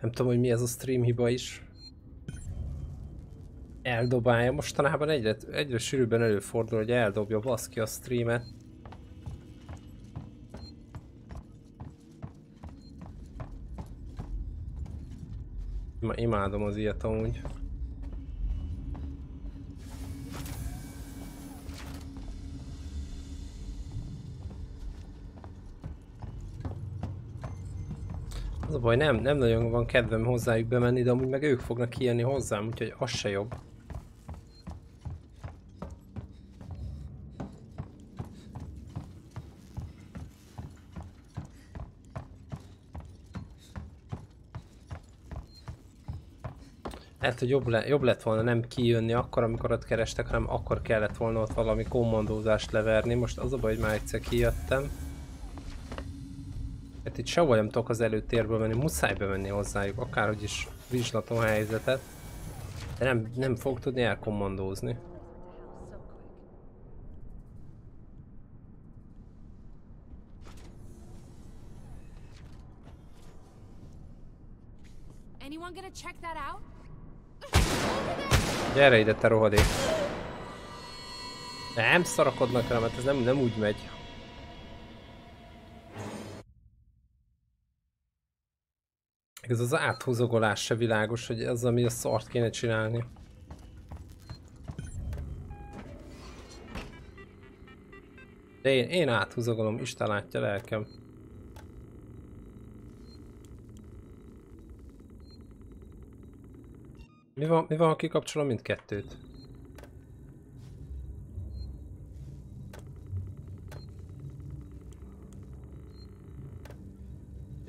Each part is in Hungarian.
Nem tudom, hogy mi ez a stream hiba is. Eldobálja. Mostanában egyre, egyre sűrűbben előfordul, hogy eldobja baszki a streamet. Imádom az ilyet amúgy. Az a baj, nem, nem nagyon van kedvem hozzájuk bemenni, de amúgy meg ők fognak kijönni hozzám, úgyhogy az se jobb. Lehet, hogy jobb, le, jobb lett volna nem kijönni akkor, amikor ott kerestek, hanem akkor kellett volna ott valami kommandózást leverni. Most az a baj, hogy már egyszer kijöttem. Hát itt sehol nem tudok az előtérből menni, muszáj bemenni hozzájuk, akárhogy is vizslatom a helyzetet. De nem, nem fog tudni elkommandózni. Gyere ide, te rohadék! Nem szarakodnak rá, mert ez nem, nem úgy megy. Ez az áthúzogolás se világos, hogy ez ami a szart kéne csinálni. De én, én áthúzogolom, Isten látja lelkem. Mi van, mi van, ha kikapcsolom mindkettőt?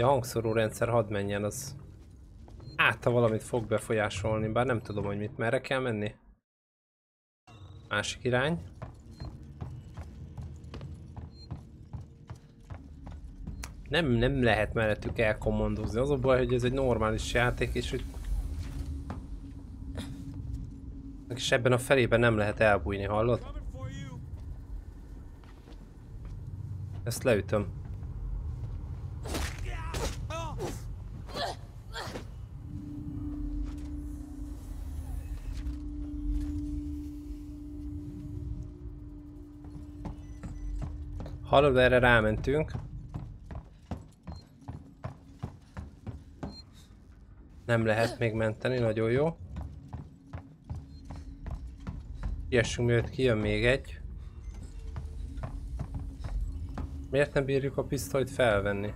A hangszóró rendszer hadd menjen, az... Hát, ha valamit fog befolyásolni, bár nem tudom, hogy mit, merre kell menni. Másik irány. Nem, nem lehet mellettük elkommandozni. Az a baj, hogy ez egy normális játék, és hogy és ebben a felében nem lehet elbújni, hallod? Ezt leütöm. Hallod, erre rámentünk. Nem lehet még menteni, nagyon jó. Ilyessünk, mielőtt kijön még egy. Miért nem bírjuk a pisztolyt felvenni?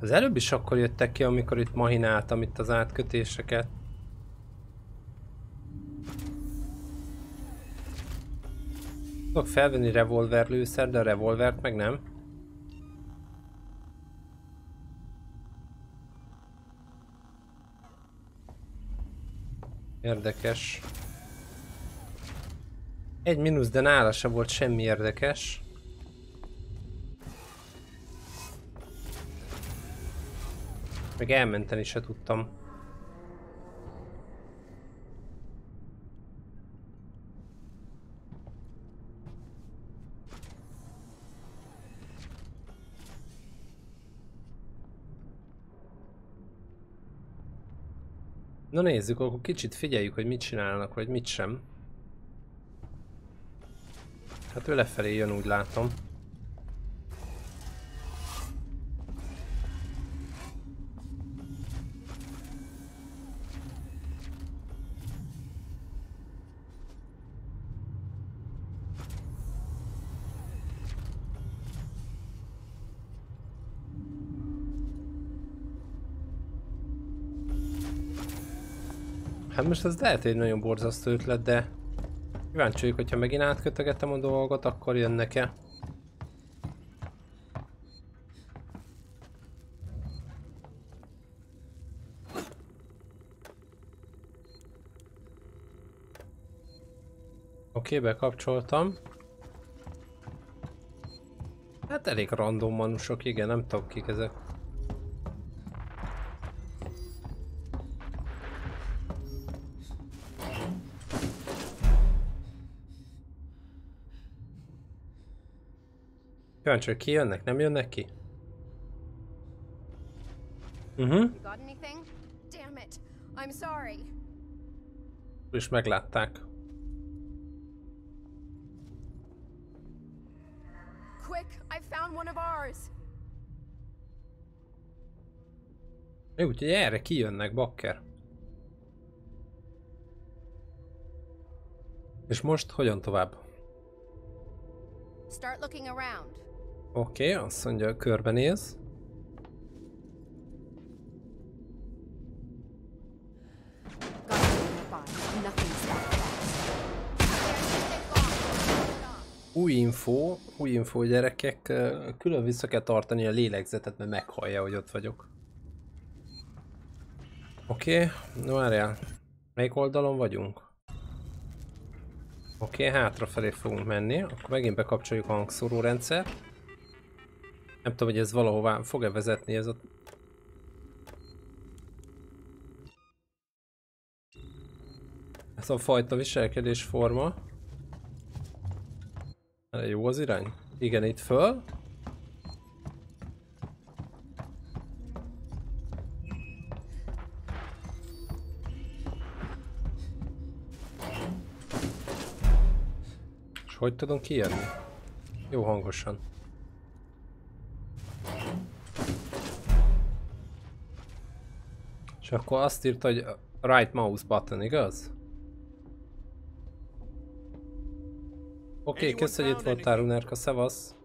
Az előbb is akkor jöttek ki, amikor itt mahináltam itt az átkötéseket. Tudok felvenni revolverlőszer, de a revolvert meg nem. Érdekes. Egy mínusz, de nála se volt semmi érdekes. Meg elmenteni se tudtam. Na nézzük, akkor kicsit figyeljük, hogy mit csinálnak, vagy mit sem. Hát ő lefelé jön, úgy látom. Hát most ez lehet egy nagyon borzasztó ötlet, de kíváncsi vagyok, hogyha megint átkötögetem a dolgot, akkor jönnek-e. Oké, okay, bekapcsoltam. Hát elég random manusok, igen, nem tudom kik ezek. Kíváncsi, ki jönnek, nem jönnek ki? Mhm. I'm sorry. és meglátták. Quick, I found one of ours. Jó, úgyhogy erre kijönnek, bakker. És most hogyan tovább? Start looking around. Oké, okay, azt mondja, körbenéz. Új info, új info gyerekek, külön vissza kell tartani a lélegzetet, mert meghallja, hogy ott vagyok. Oké, okay, várjál. Melyik oldalon vagyunk? Oké, okay, hátrafelé fogunk menni, akkor megint bekapcsoljuk a hangszóró rendszer. Nem tudom, hogy ez valahová fog-e vezetni ez a... Ez a fajta viselkedésforma. Jó az irány? Igen, itt föl. És hogy tudom kijönni? Jó hangosan. És akkor azt írta, hogy right mouse button, igaz? Oké, okay, kösz, hogy itt voltál, Runerka, szevasz.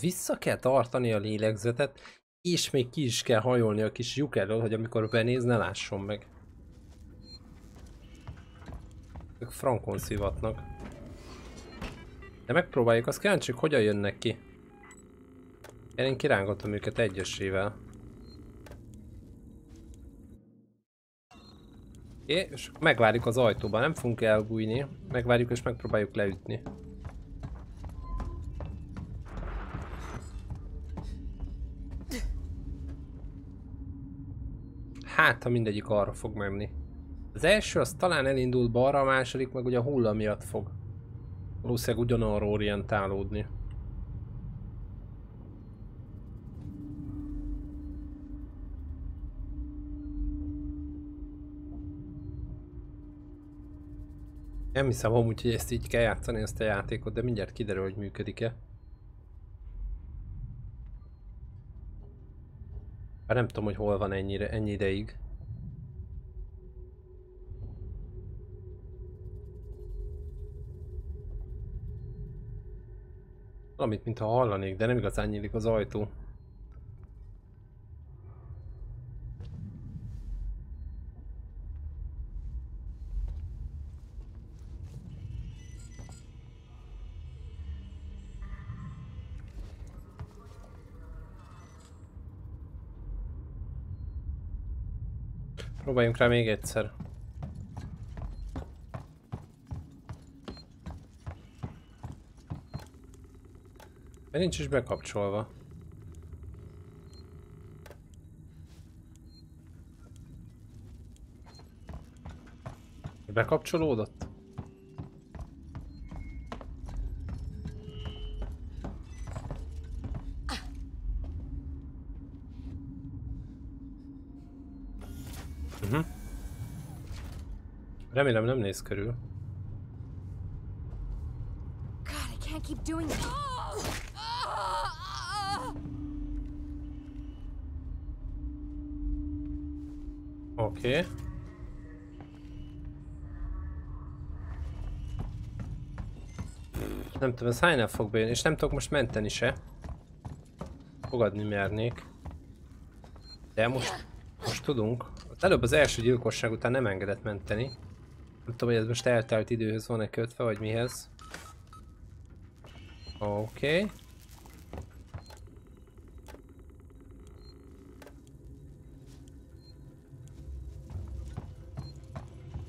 Vissza kell tartani a lélegzetet, és még ki is kell hajolni a kis lyuk elől, hogy amikor benéz, ne lásson meg. Ők frankon szivatnak. De megpróbáljuk, azt kíváncsi, hogy hogyan jönnek ki. Én kirángatom őket egyesével. Oké, és megvárjuk az ajtóban, nem fogunk elbújni. Megvárjuk és megpróbáljuk leütni. Hát, ha mindegyik arra fog menni. Az első az talán elindul balra, a második meg ugye a hulla miatt fog. Valószínűleg ugyanarra orientálódni. Nem hiszem amúgy, hogy ezt így kell játszani, ezt a játékot, de mindjárt kiderül, hogy működik-e. Nem tudom, hogy hol van ennyire, ennyi ideig. Valamit, mintha hallanék, de nem igazán nyílik az ajtó. Próbáljunk rá még egyszer. Mert nincs is bekapcsolva. Bekapcsolódott? Mhm. Remélem nem néz körül. Tudom, ez hánynál fog bejönni, és nem tudok most menteni se. Fogadni mernék. De most, most tudunk. Ott előbb az első gyilkosság után nem engedett menteni. Nem tudom, hogy ez most eltelt időhöz van-e kötve, vagy mihez. Oké. Okay.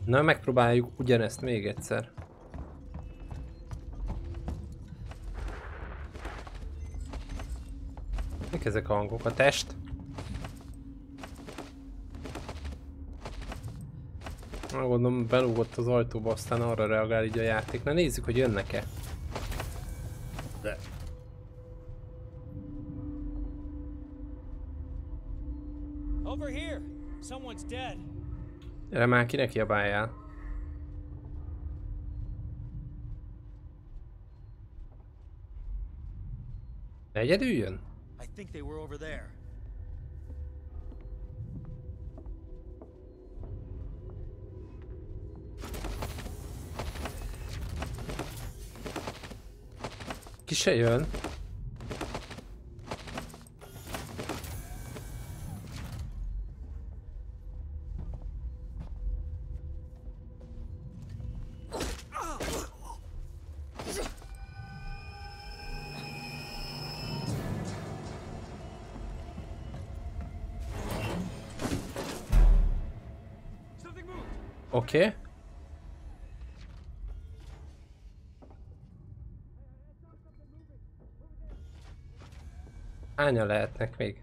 Na, megpróbáljuk ugyanezt még egyszer. Ezek a hangok? A test? Na, Gondolom belúgott az ajtóba, aztán arra reagál így a játék. Na nézzük, hogy jönnek-e. De. Over here! Someone's dead. Erre már ki ne kiabáljál. Egyedül jön? I think they were over there. Ki. Oké. Okay. Hányan lehetnek még?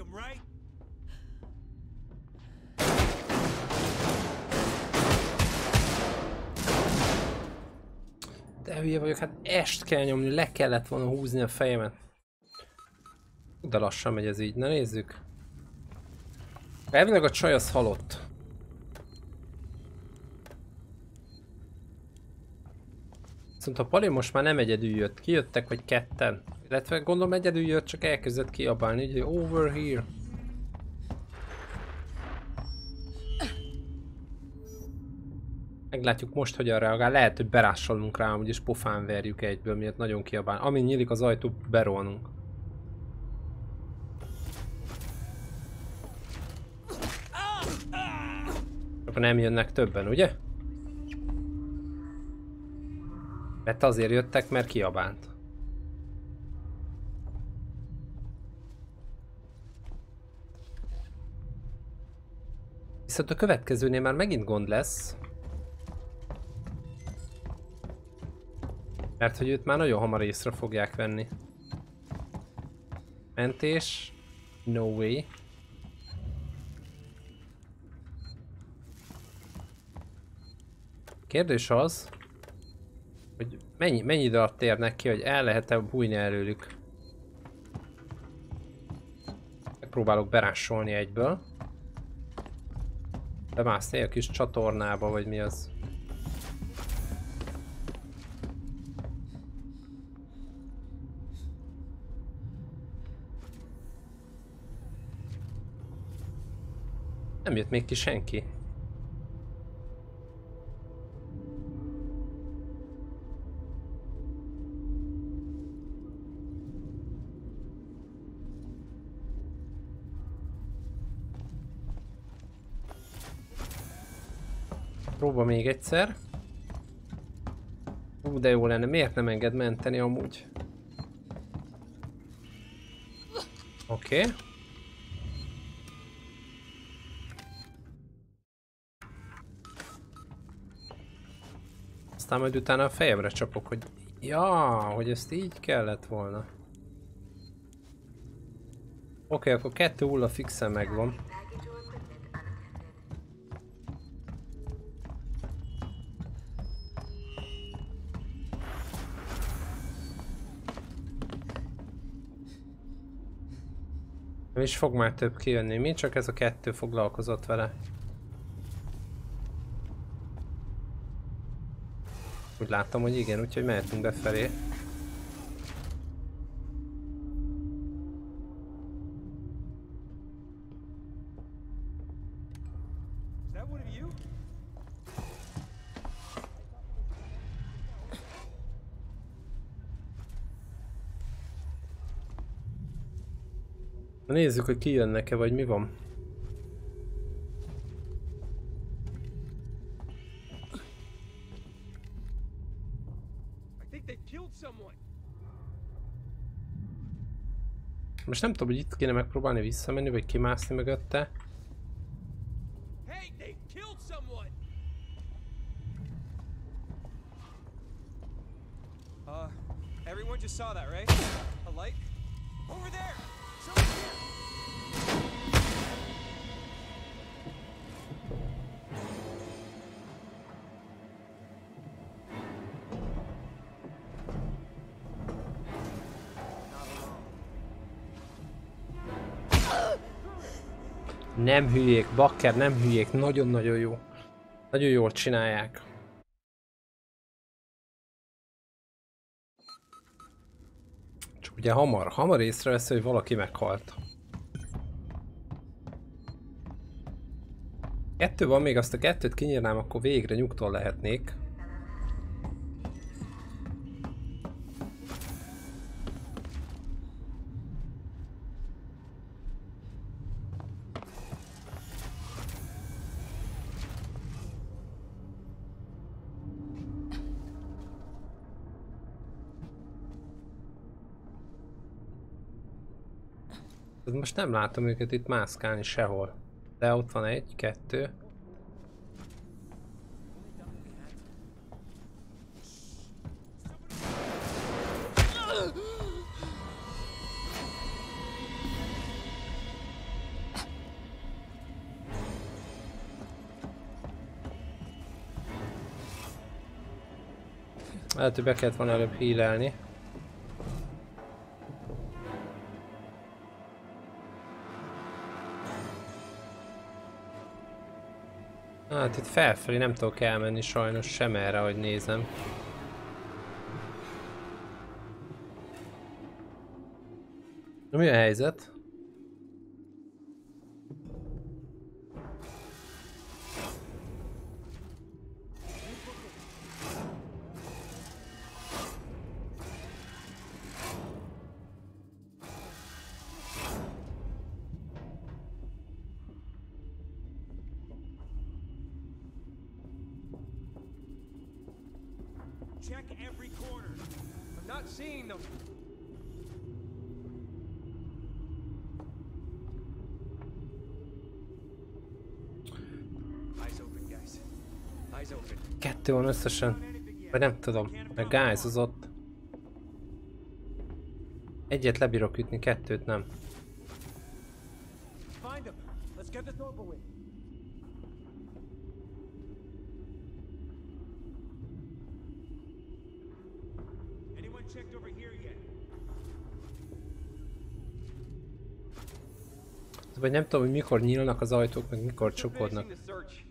Them, right? De hülye vagyok, hát est kell nyomni, le kellett volna húzni a fejemet. De lassan megy ez így, na nézzük. Elvileg a csaj az halott. Viszont a Pali most már nem egyedül jött, kijöttek vagy ketten. Illetve gondolom egyedül jött, csak elkezdett kiabálni, hogy over here. Meglátjuk most, hogyan reagál. Lehet, hogy berássolunk rá, úgyis pofán verjük egyből, miatt nagyon kiabál. Amint nyílik az ajtó, berolnunk. Akkor nem jönnek többen, ugye? Mert azért jöttek, mert kiabált. Viszont a következőnél már megint gond lesz. Mert hogy őt már nagyon hamar észre fogják venni. Mentés. No way. Kérdés az, hogy mennyi, mennyi idő alatt térnek ki, hogy el lehet-e bújni előlük. Megpróbálok berásolni egyből. Bemászni a kis csatornába, vagy mi az. Nem jött még ki senki. Próba még egyszer. Ú, de jó lenne. Miért nem enged menteni amúgy? Oké. Okay. Aztán majd utána a fejemre csapok, hogy... Ja, hogy ezt így kellett volna. Oké, okay, akkor kettő hulla fixen megvan. Nem is fog már több kijönni, mi csak ez a kettő foglalkozott vele. Úgy láttam, hogy igen, úgyhogy mehetünk befelé. Nézzük, hogy ki jönnek-e, vagy mi van. Most nem tudom, hogy itt kéne megpróbálni visszamenni, vagy kimászni mögötte. Nem hülyék, bakker, nem hülyék, nagyon-nagyon jó. Nagyon jól csinálják. Csak ugye hamar, hamar észrevesz, hogy valaki meghalt. Kettő van még, azt a kettőt kinyírnám, akkor végre nyugton lehetnék. Nem látom őket itt mászkálni sehol. De ott van egy, kettő. Lehet, hogy be kellett volna előbb hílelni. Hát itt felfelé nem tudok elmenni sajnos sem erre, hogy nézem. Mi a helyzet? Összesen. Vagy nem tudom, meg guys az ott. Egyet lebírok ütni, kettőt nem. Vagy nem tudom, hogy mikor nyílnak az ajtók, meg mikor They're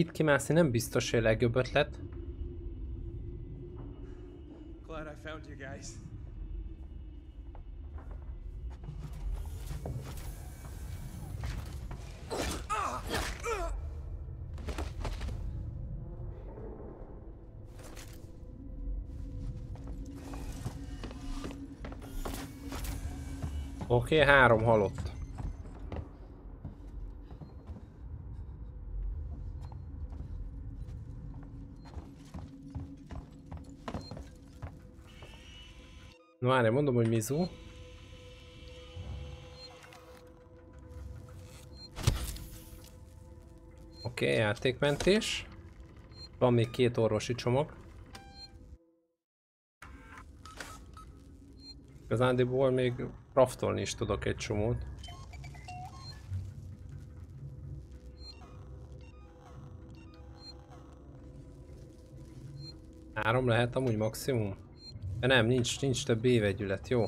Itt kimászni nem biztos, hogy a legjobb ötlet. Glad I found you guys. Oké, okay, három halott. Várj, mondom, hogy Mizu. Oké, okay, játékmentés. Van még két orvosi csomag. Igazándiból még craftolni is tudok egy csomót. Három lehet amúgy maximum? De nem, nincs, nincs több évegyület, jó.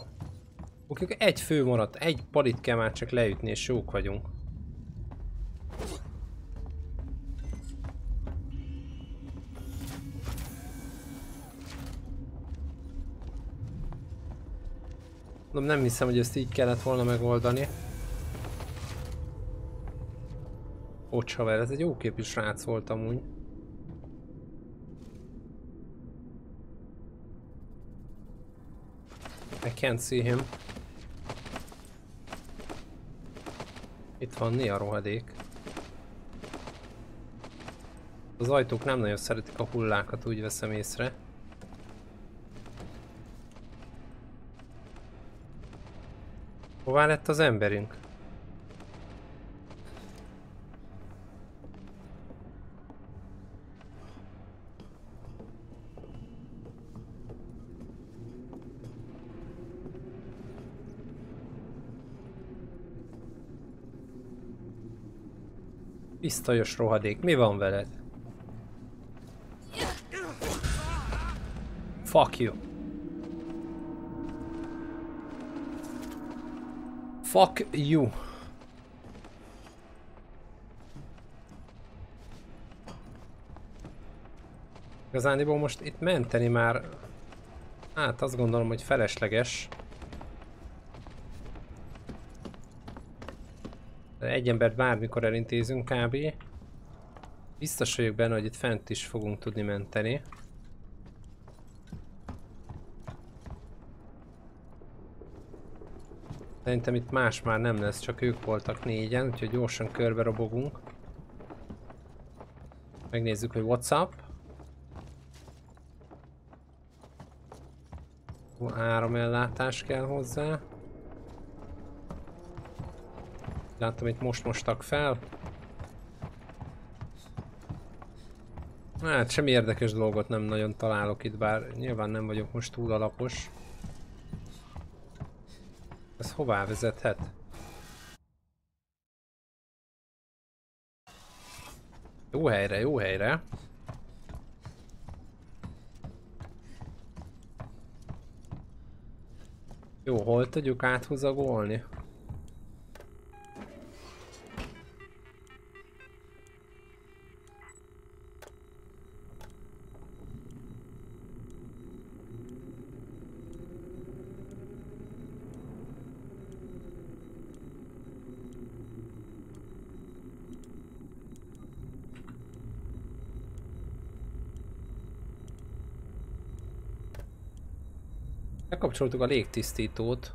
Oké, egy fő maradt, egy palit kell már csak leütni és jók vagyunk. Mondom, nem hiszem, hogy ezt így kellett volna megoldani. Bocs haver, ez egy jó képű srác volt amúgy. Can't see him. Itt van mi rohadék? Az ajtók nem nagyon szeretik a hullákat, úgy veszem észre. Hová lett az emberünk? Pisztolyos rohadék, mi van veled? Fuck you. Fuck you. Igazándiból most itt menteni már... Hát azt gondolom, hogy felesleges. Egy embert bármikor elintézünk kb. Biztos vagyok benne, hogy itt fent is fogunk tudni menteni. Szerintem itt más már nem lesz, csak ők voltak négyen, úgyhogy gyorsan körbe robogunk. Megnézzük, hogy what's up. Három ellátás kell hozzá. Látom, itt most mostak fel. Hát semmi érdekes dolgot nem nagyon találok itt, bár nyilván nem vagyok most túl alapos. Ez hová vezethet? Jó helyre, jó helyre. Jó, hol tudjuk áthúzagolni? Lekapcsoltuk a légtisztítót.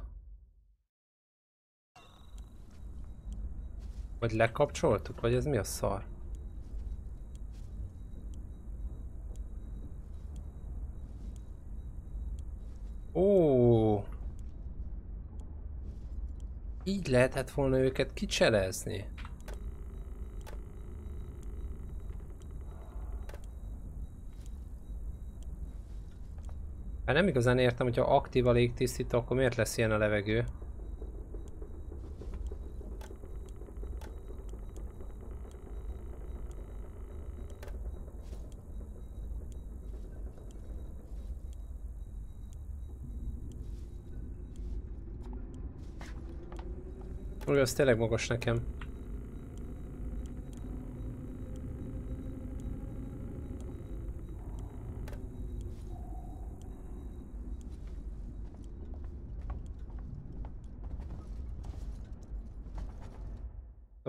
Vagy lekapcsoltuk? Vagy ez mi a szar? Ó. Így lehetett volna őket kicselezni. Hát nem igazán értem, hogyha aktív a légtisztító, akkor miért lesz ilyen a levegő? Új, az tényleg magas nekem.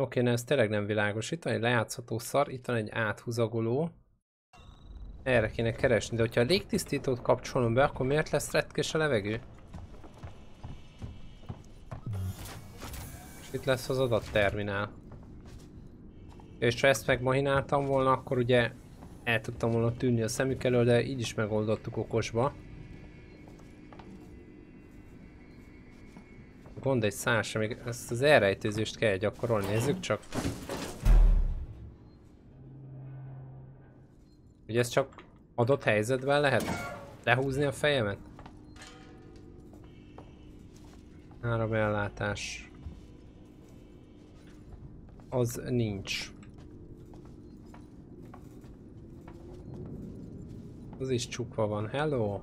Oké, okay, ez tényleg nem világos. Itt van egy lejátszható szar, itt van egy áthúzagoló. Erre kéne keresni, de hogyha a légtisztítót kapcsolom be, akkor miért lesz retkes a levegő? És itt lesz az adatterminál. És ha ezt megmahináltam volna, akkor ugye el tudtam volna tűnni a szemük elől, de így is megoldottuk okosba. Gond egy szás, még ezt az elrejtőzést kell gyakorolni, nézzük csak. Ugye ez csak adott helyzetben lehet lehúzni a fejemet? Három ellátás. Az nincs. Az is csukva van. Hello!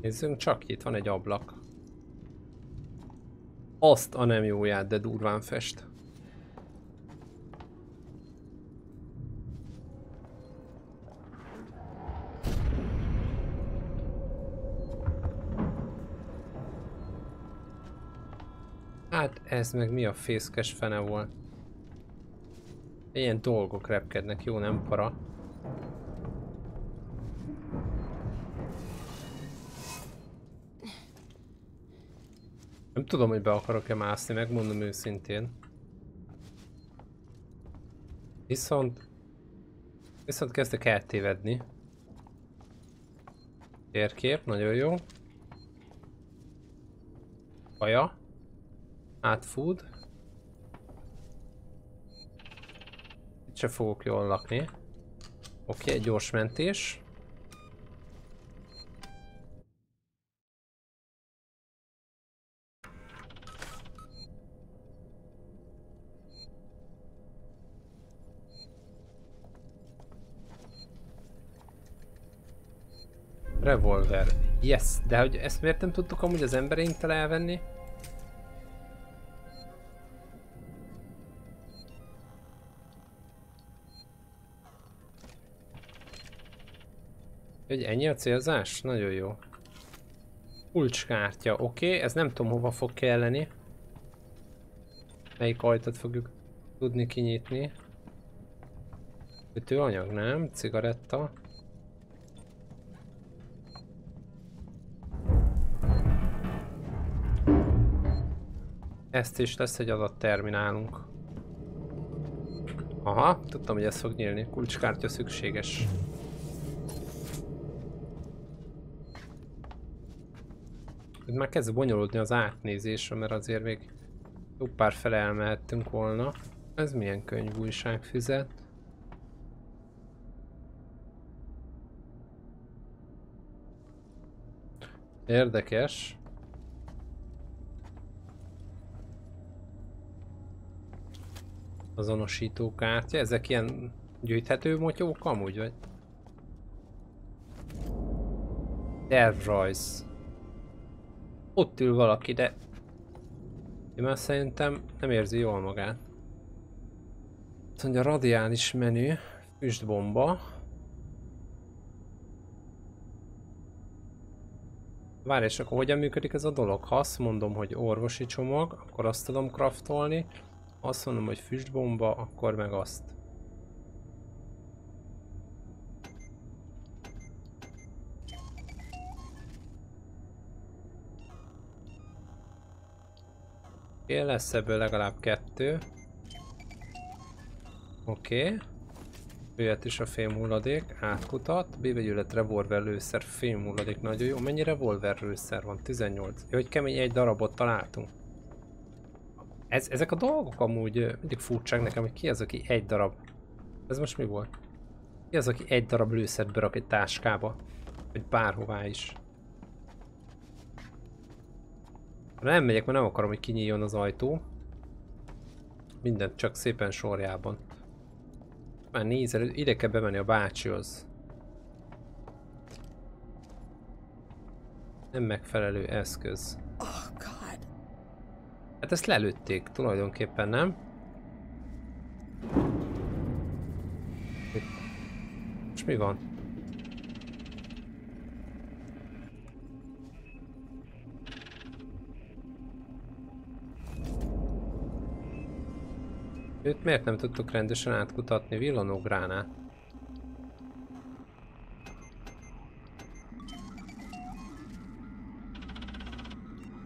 Nézzünk csak, itt van egy ablak. Azt a nem jóját, de durván fest. Hát ez meg mi a fészkes fene volt? Ilyen dolgok repkednek, jó nem para. Tudom, hogy be akarok-e mászni, megmondom őszintén. Viszont... Viszont kezdek eltévedni. Térkép, nagyon jó. Kaja. Át food. Itt se fogok jól lakni. Oké, okay, gyors mentés. Yes, de hogy ezt miért nem tudtuk amúgy az embereinktől elvenni? Hogy ennyi a célzás? Nagyon jó. Kulcskártya, oké, okay, ez nem tudom hova fog kelleni. Melyik ajtót fogjuk tudni kinyitni. Ütőanyag, nem? Cigaretta. Ezt is lesz egy adatterminálunk. Aha, tudtam, hogy ez fog nyílni. Kulcskártya szükséges. Itt már kezd bonyolódni az átnézésre, mert azért még jó pár fele elmehettünk volna. Ez milyen könyv újságfüzet? Érdekes. Azonosító kártya, ezek ilyen gyűjthető motyók amúgy, vagy? Tervrajz. Ott ül valaki, de... Én már szerintem nem érzi jól magát. Azt mondja, radiális menü, füstbomba. Várj, és akkor hogyan működik ez a dolog? Ha azt mondom, hogy orvosi csomag, akkor azt tudom craftolni. Azt mondom, hogy füstbomba, akkor meg azt. Okay, lesz ebből legalább kettő. Oké. Okay. Jöhet is a fémhulladék, átkutat, B-vegyület revolver lőszer, fémhulladék, nagyon jó. Mennyi revolver lőszer van? 18. Jó, hogy kemény egy darabot találtunk. Ez, ezek a dolgok amúgy mindig furcsák nekem, hogy ki az, aki egy darab... Ez most mi volt? Ki az, aki egy darab lőszert berak egy táskába? Vagy bárhová is. Nem megyek, mert nem akarom, hogy kinyíljon az ajtó. Mindent csak szépen sorjában. Már nézel, ide kell bemenni a bácsihoz. Nem megfelelő eszköz. Hát ezt lelőtték tulajdonképpen, nem? Most mi van? Őt miért nem tudtuk rendesen átkutatni? Villanó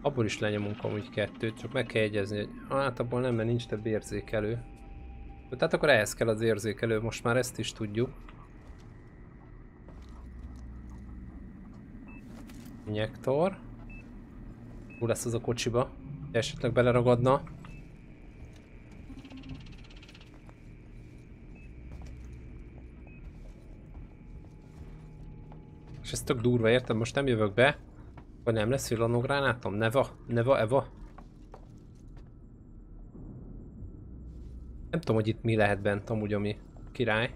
Abból is lenyomunk amúgy kettőt, csak meg kell jegyezni, hogy hát abból nem, mert nincs több érzékelő. Tehát akkor ehhez kell az érzékelő, most már ezt is tudjuk. Injektor. Hú lesz az a kocsiba. Esetleg beleragadna. És ez tök durva, érted? Most nem jövök be, vagy nem lesz villanógránátom? Neva, neva, eva. Nem tudom, hogy itt mi lehet bent amúgy, ami király.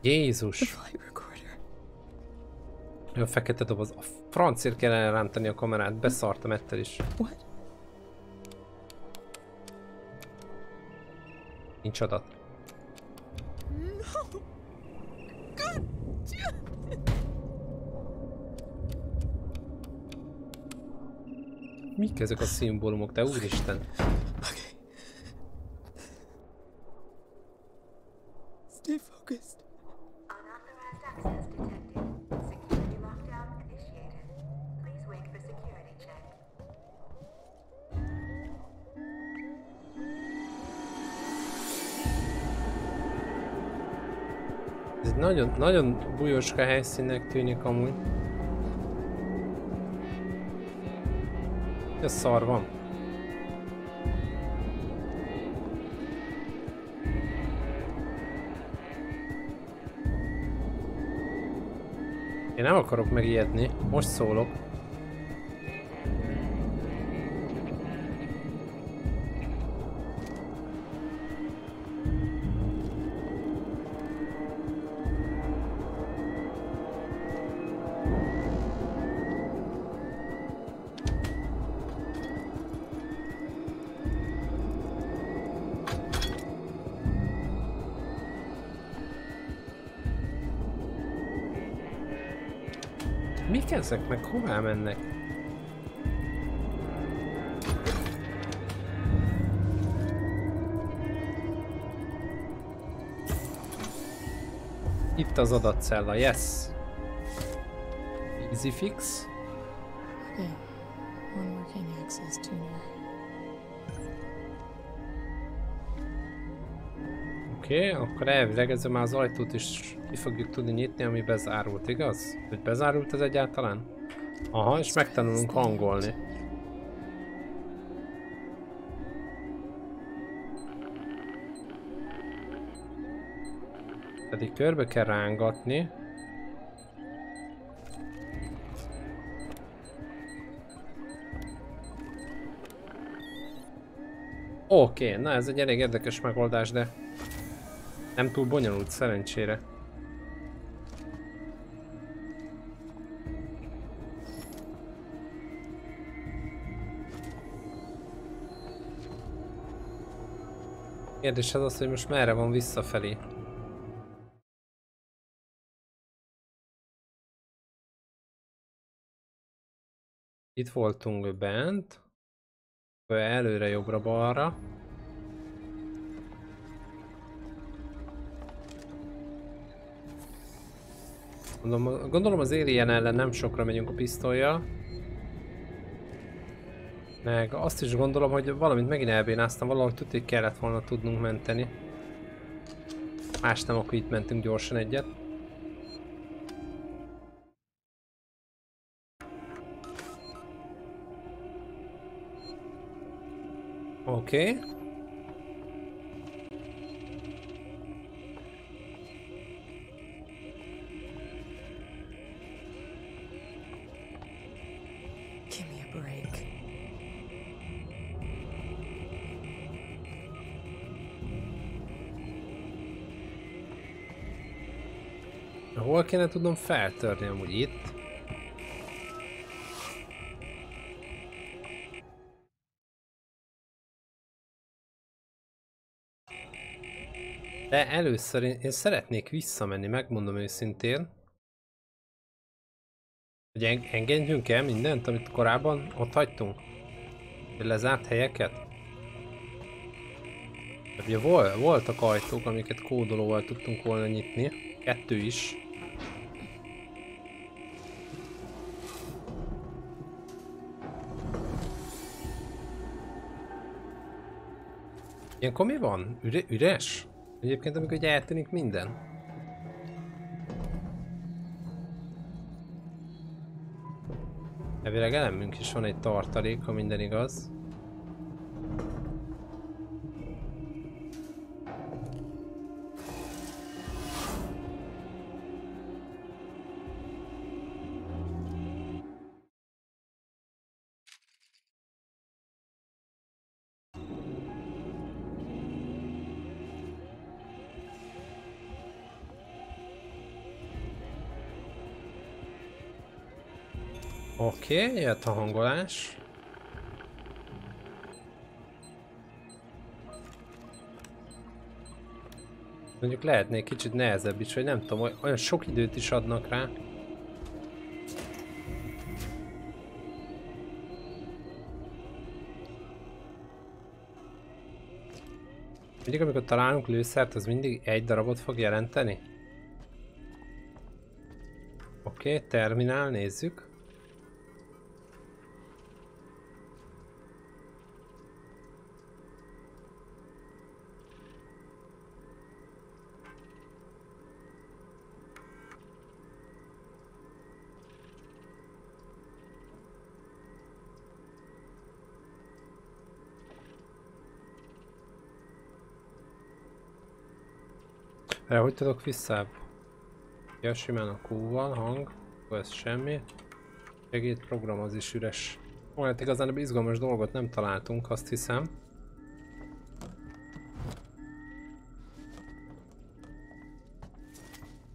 Jézus! A fekete doboz. A francért kellene rántani a kamerát, beszartam ettel is. What? Nincs adat. No. God. Mik ezek a szimbólumok, de úristen? Stay focused. Ez egy nagyon, nagyon bujóska helyszínnek tűnik amúgy. Ez szar van. Én nem akarok megijedni, most szólok. Ezek meg hová mennek? Itt az adatcella, yes. Easy fix. Okay. One working access tuner. Oké, okay, akkor elvileg ezzel már az ajtót is ki fogjuk tudni nyitni, ami bezárult, igaz? Hogy bezárult ez egyáltalán? Aha, és megtanulunk hangolni. Pedig körbe kell rángatni. Oké, okay, na ez egy elég érdekes megoldás, de nem túl bonyolult szerencsére. Kérdés az az, hogy most merre van visszafelé. Itt voltunk bent. Előre, jobbra, balra. Gondolom, gondolom az Alien ellen nem sokra megyünk a pisztolyjal. Meg azt is gondolom, hogy valamit megint elbénáztam, valahogy tudjuk kellett volna tudnunk menteni. Más nem, akkor itt mentünk gyorsan egyet. Oké. Okay. Kéne tudnom feltörni amúgy itt? De először én, én szeretnék visszamenni, megmondom őszintén. Hogy en engedjünk el mindent, amit korábban ott hagytunk? Hogy lezárt helyeket? Ugye vol voltak ajtók, amiket kódolóval tudtunk volna nyitni. Kettő is. Ilyenkor mi van? Üre üres? Egyébként amikor hogy eltűnik minden. Elvileg elemünk is van egy tartalék, ha minden igaz. Oké, okay, jött a hangolás. Mondjuk lehetnék kicsit nehezebb is, hogy nem tudom, olyan sok időt is adnak rá. Mindig amikor találunk lőszert, az mindig egy darabot fog jelenteni? Oké, okay, terminál, nézzük. Erre hogy tudok visszább? Ja, simán a Q-val, hang, akkor ez semmi. Segít program az is üres. Ó, hát igazán izgalmas dolgot nem találtunk, azt hiszem.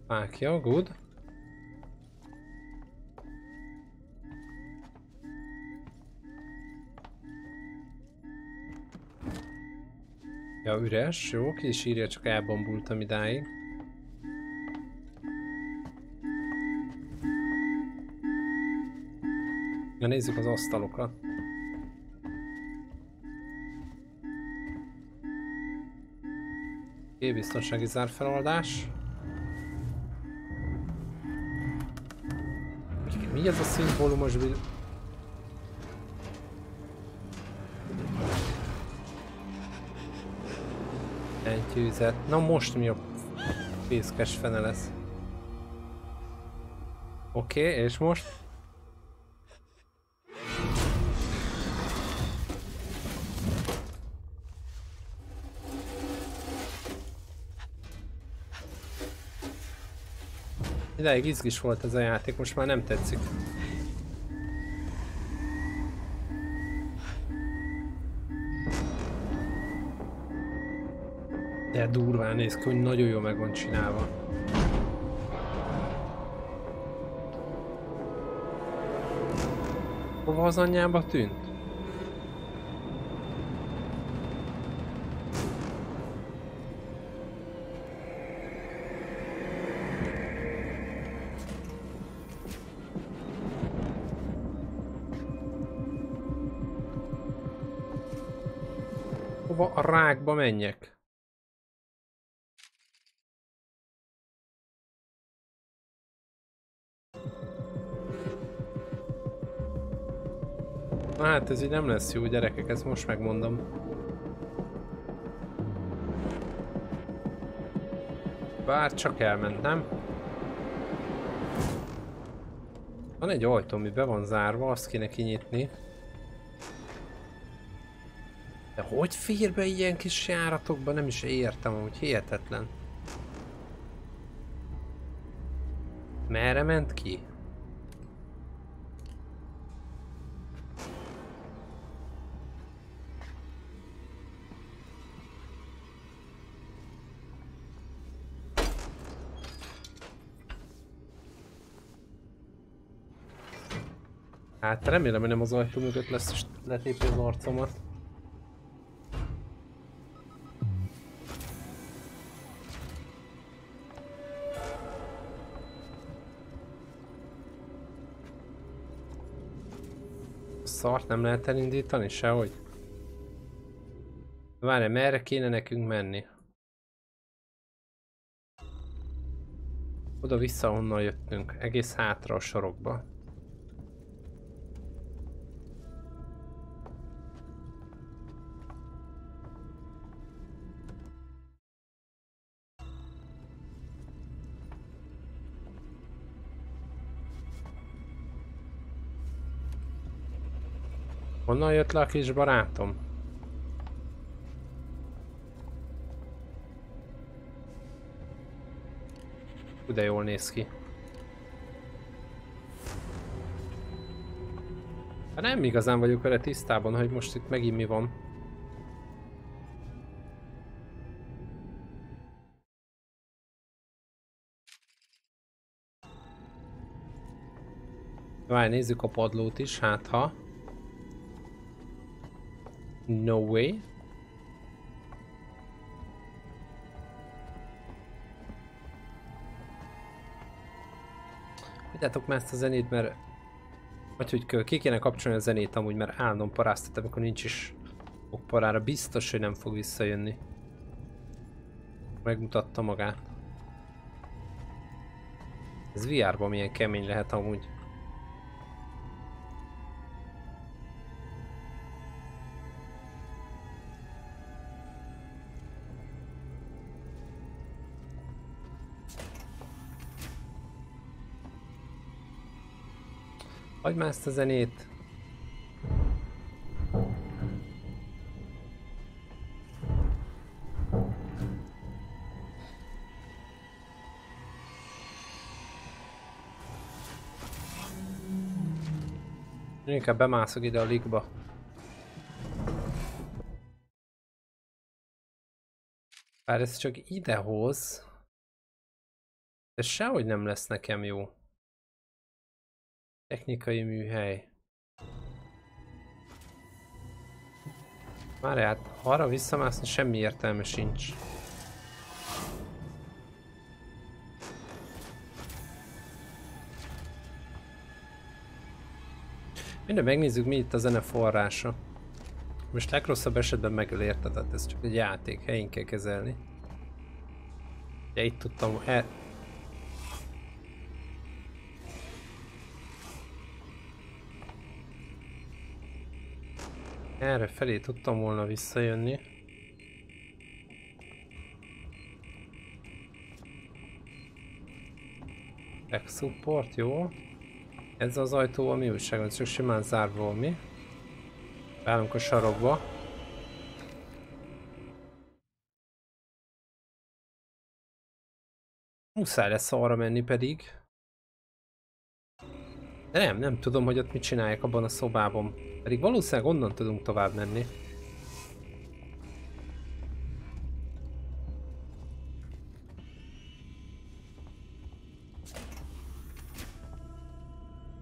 Fákja, good. Üres, jó, ki is írja, csak elbombultam idáig. Na nézzük az asztalokat. Oké, biztonsági zárfeloldás. Mi ez a szimbólumos Entyűzet. Na most mi a fészkes fene lesz? Oké, okay, és most? Ideig izgis volt ez a játék, most már nem tetszik. De durván néz ki, hogy nagyon jó meg van csinálva. Hova az anyjába tűnt? Hova a rákba menjek? Hát ez így nem lesz jó gyerekek, ezt most megmondom. Bár csak elment, nem? Van egy ajtó, ami be van zárva, azt kéne kinyitni. De hogy fér be ilyen kis járatokba? Nem is értem, hogy hihetetlen. Merre ment ki? Hát remélem, hogy nem az ajtó mögött lesz és letépi az arcomat. Szart nem lehet elindítani sehogy? Várj, merre kéne nekünk menni? Oda-vissza onnan jöttünk, egész hátra a sorokba. Honnan jött le a kis barátom? De jól néz ki. Hát nem igazán vagyok vele tisztában, hogy most itt megint mi van. Várj, nézzük a padlót is, hát ha. No way. Hagyjátok már ezt a zenét, mert... Vagy hogy ki kéne kapcsolni a zenét amúgy, mert állandóan paráztatom, amikor nincs is okparára. Biztos, hogy nem fog visszajönni. Megmutatta magát. Ez VR-ban milyen kemény lehet amúgy. Hagyd már ezt a zenét. Inkább bemászok ide a ligba. Bár ez csak idehoz. Ez sehogy nem lesz nekem jó. Technikai műhely. Már hát arra visszamászni semmi értelme sincs. Minden megnézzük mi itt a zene forrása. Most legrosszabb esetben megöl érted, tehát ez csak egy játék, helyén kell kezelni. Ugye itt tudtam, e, Erre felé tudtam volna visszajönni. Back support, jó. Ez az ajtó, mi újság van, csak simán zárva valami. Beállunk a sarokba. Muszáj lesz arra menni pedig. De nem, nem tudom, hogy ott mit csinálják abban a szobában. Pedig valószínűleg onnan tudunk tovább menni.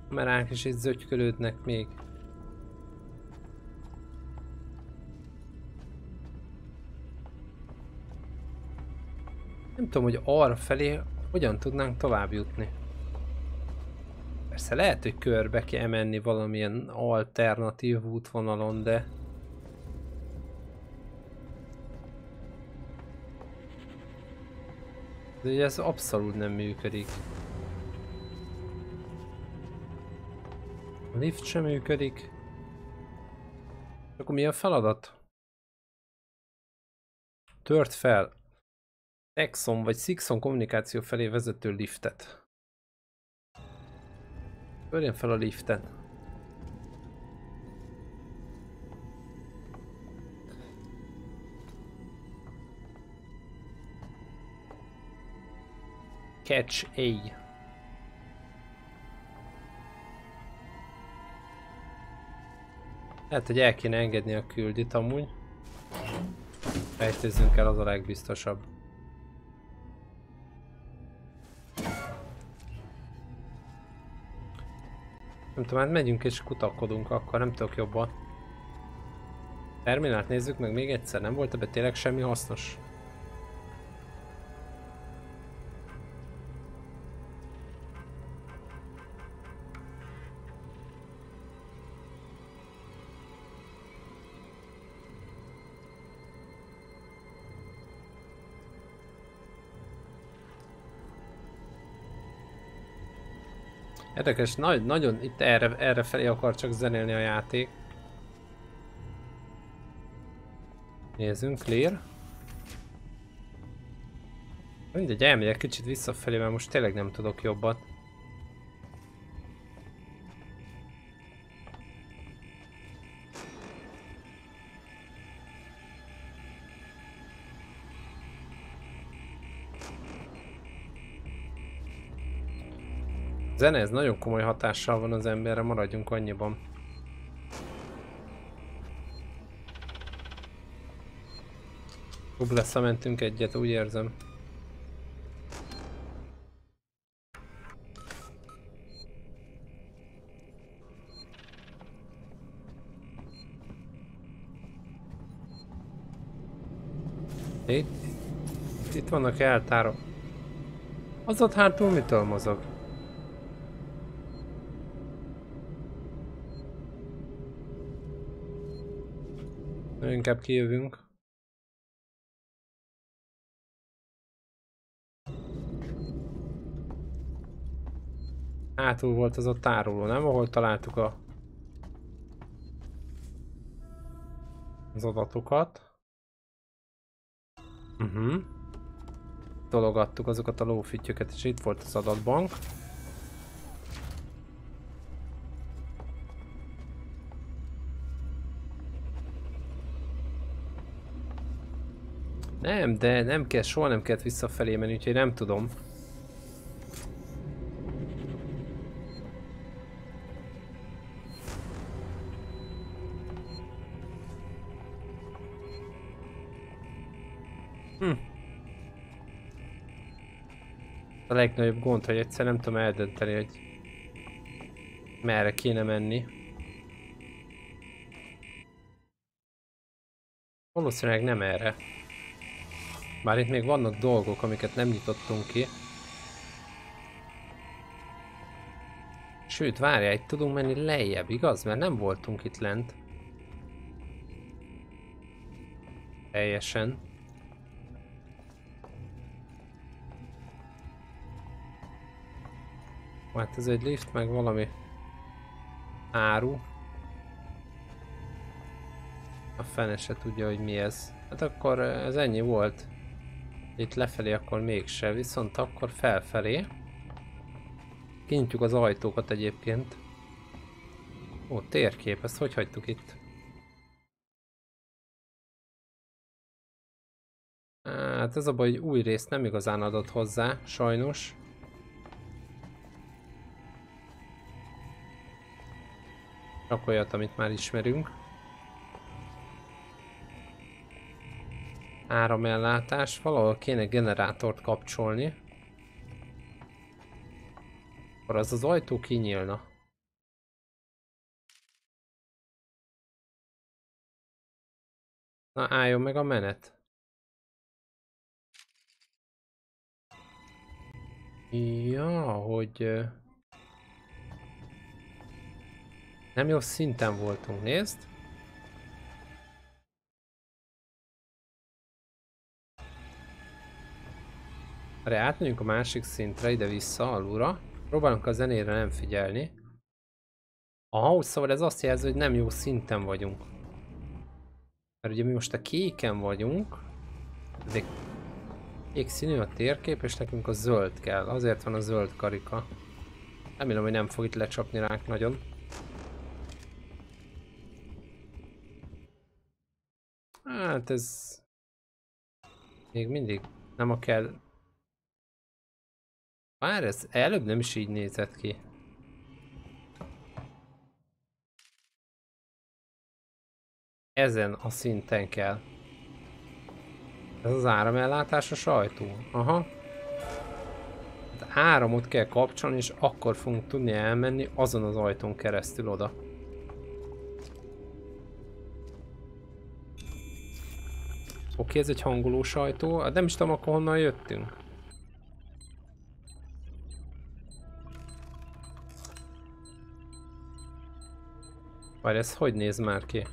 Kamerák is itt zögykölődnek még. Nem tudom, hogy arra felé hogyan tudnánk tovább jutni. Persze lehet, hogy körbe kell menni valamilyen alternatív útvonalon, de... De ugye ez abszolút nem működik. A lift sem működik. Akkor mi a feladat? Tört fel. Exxon vagy Sixon kommunikáció felé vezető liftet. Törjen fel a liften. Catch A. Lehet, hogy el kéne engedni a küldit amúgy. Fejtőzzünk el, az a legbiztosabb. Nem tudom, hát megyünk és kutakodunk, akkor nem tudok jobban. Terminált nézzük meg még egyszer, nem volt ebbe tényleg semmi hasznos? Érdekes, nagy, nagyon itt erre, erre felé akar csak zenélni a játék. Nézzünk, clear. Mindegy, elmegyek kicsit visszafelé, mert most tényleg nem tudok jobbat. Zene ez nagyon komoly hatással van az emberre, maradjunk annyiban. Jobb lesz, ha mentünk egyet, úgy érzem. Itt, itt vannak eltárok. Az ott hátul mitől mozog? Inkább kijövünk. Hátul volt az a tároló, nem? Ahol találtuk a... az adatokat. Mhm. Uh -huh. Dologattuk azokat a lófüttyöket, és itt volt az adatbank. Nem, de nem kell, soha nem kellett visszafelé menni, úgyhogy nem tudom. Hm. A legnagyobb gond, hogy egyszer nem tudom eldönteni, hogy merre kéne menni. Valószínűleg nem erre. Bár itt még vannak dolgok, amiket nem nyitottunk ki. Sőt, várjál, itt tudunk menni lejjebb, igaz? Mert nem voltunk itt lent. Teljesen. Hát ez egy lift, meg valami áru. A fene se tudja, hogy mi ez. Hát akkor ez ennyi volt. Itt lefelé akkor mégse, viszont akkor felfelé. Kinyitjuk az ajtókat egyébként. Ó, térkép, ezt hogy hagytuk itt? Hát ez a baj, hogy új részt nem igazán adott hozzá, sajnos. Csak olyat, amit már ismerünk. Áramellátás, valahol kéne generátort kapcsolni. Akkor az az ajtó kinyílna. Na álljon meg a menet. Ja, hogy... Nem jó szinten voltunk, nézd. Erre átmegyünk a másik szintre, ide-vissza, alulra. Próbálunk a zenére nem figyelni. Aha, szóval ez azt jelzi, hogy nem jó szinten vagyunk. Mert ugye mi most a kéken vagyunk. Ez egy kék színű a térkép, és nekünk a zöld kell. Azért van a zöld karika. Remélem, hogy nem fog itt lecsapni ránk nagyon. Hát ez... Még mindig nem a kell... Már ez előbb nem is így nézett ki. Ezen a szinten kell. Ez az áramellátásos ajtó. Aha. Hát áramot kell kapcsolni, és akkor fogunk tudni elmenni azon az ajtón keresztül oda. Oké, ez egy hangolós ajtó. Hát nem is tudom, akkor honnan jöttünk. Várj, ez hogy néz már ki?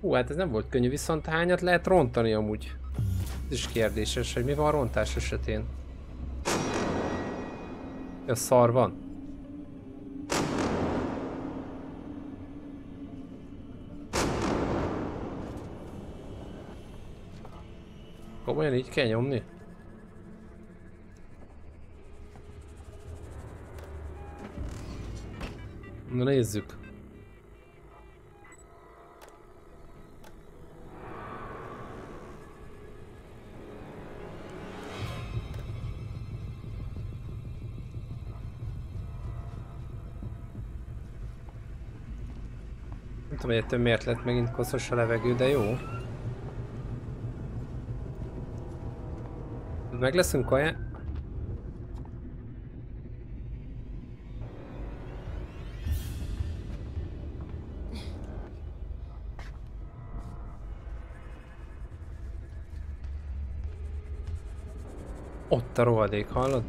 Hú, hát ez nem volt könnyű, viszont hányat lehet rontani amúgy? Ez is kérdéses, hogy mi van rontás esetén. Ez szar van. Komolyan így kell nyomni? Na nézzük. Nem tudom, hogy ettől miért lett megint koszos a levegő, de jó. Meg leszünk kaján... Ott a rohadék, hallod?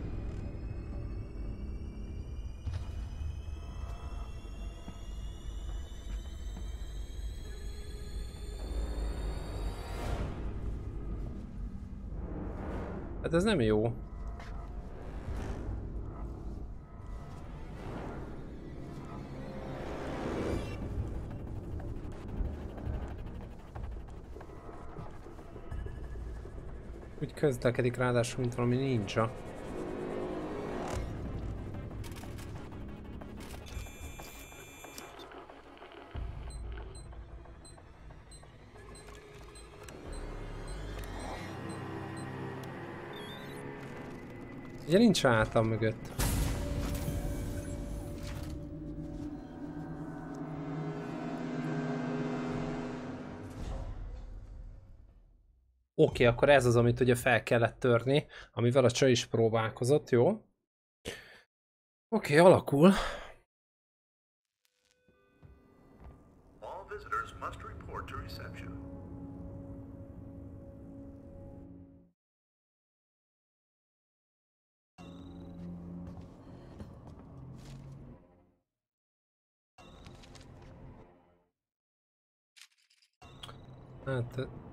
Hát ez nem jó. Úgy közlekedik ráadásul, mint valami ninja. Ugye nincs hátam mögött. Oké, akkor ez az, amit ugye fel kellett törni, amivel a csaj is próbálkozott, jó? Oké, alakul. Hát...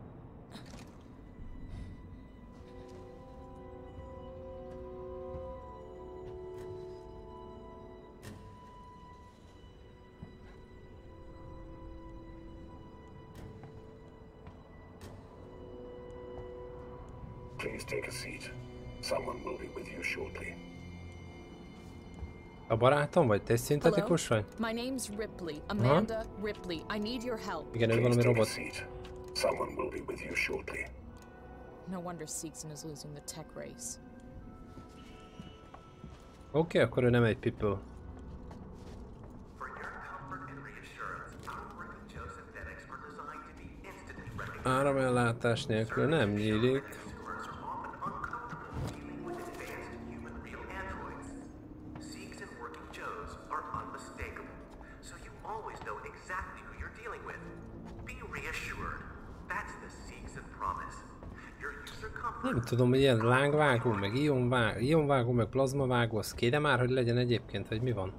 barátom vagy? Te szintetikus vagy? My name's Ripley. Amanda Ripley. I need your help. Igen, Please valami robot. seat. Someone will be with you shortly. No wonder Seegson is losing the tech race. Oké, akkor ő nem egy people. Áramellátás nélkül nem nyílik. Tudom, hogy ilyen lángvágó, meg ionvágó, ionvágó, meg plazmavágó, az kéne már, hogy legyen egyébként, vagy mi van?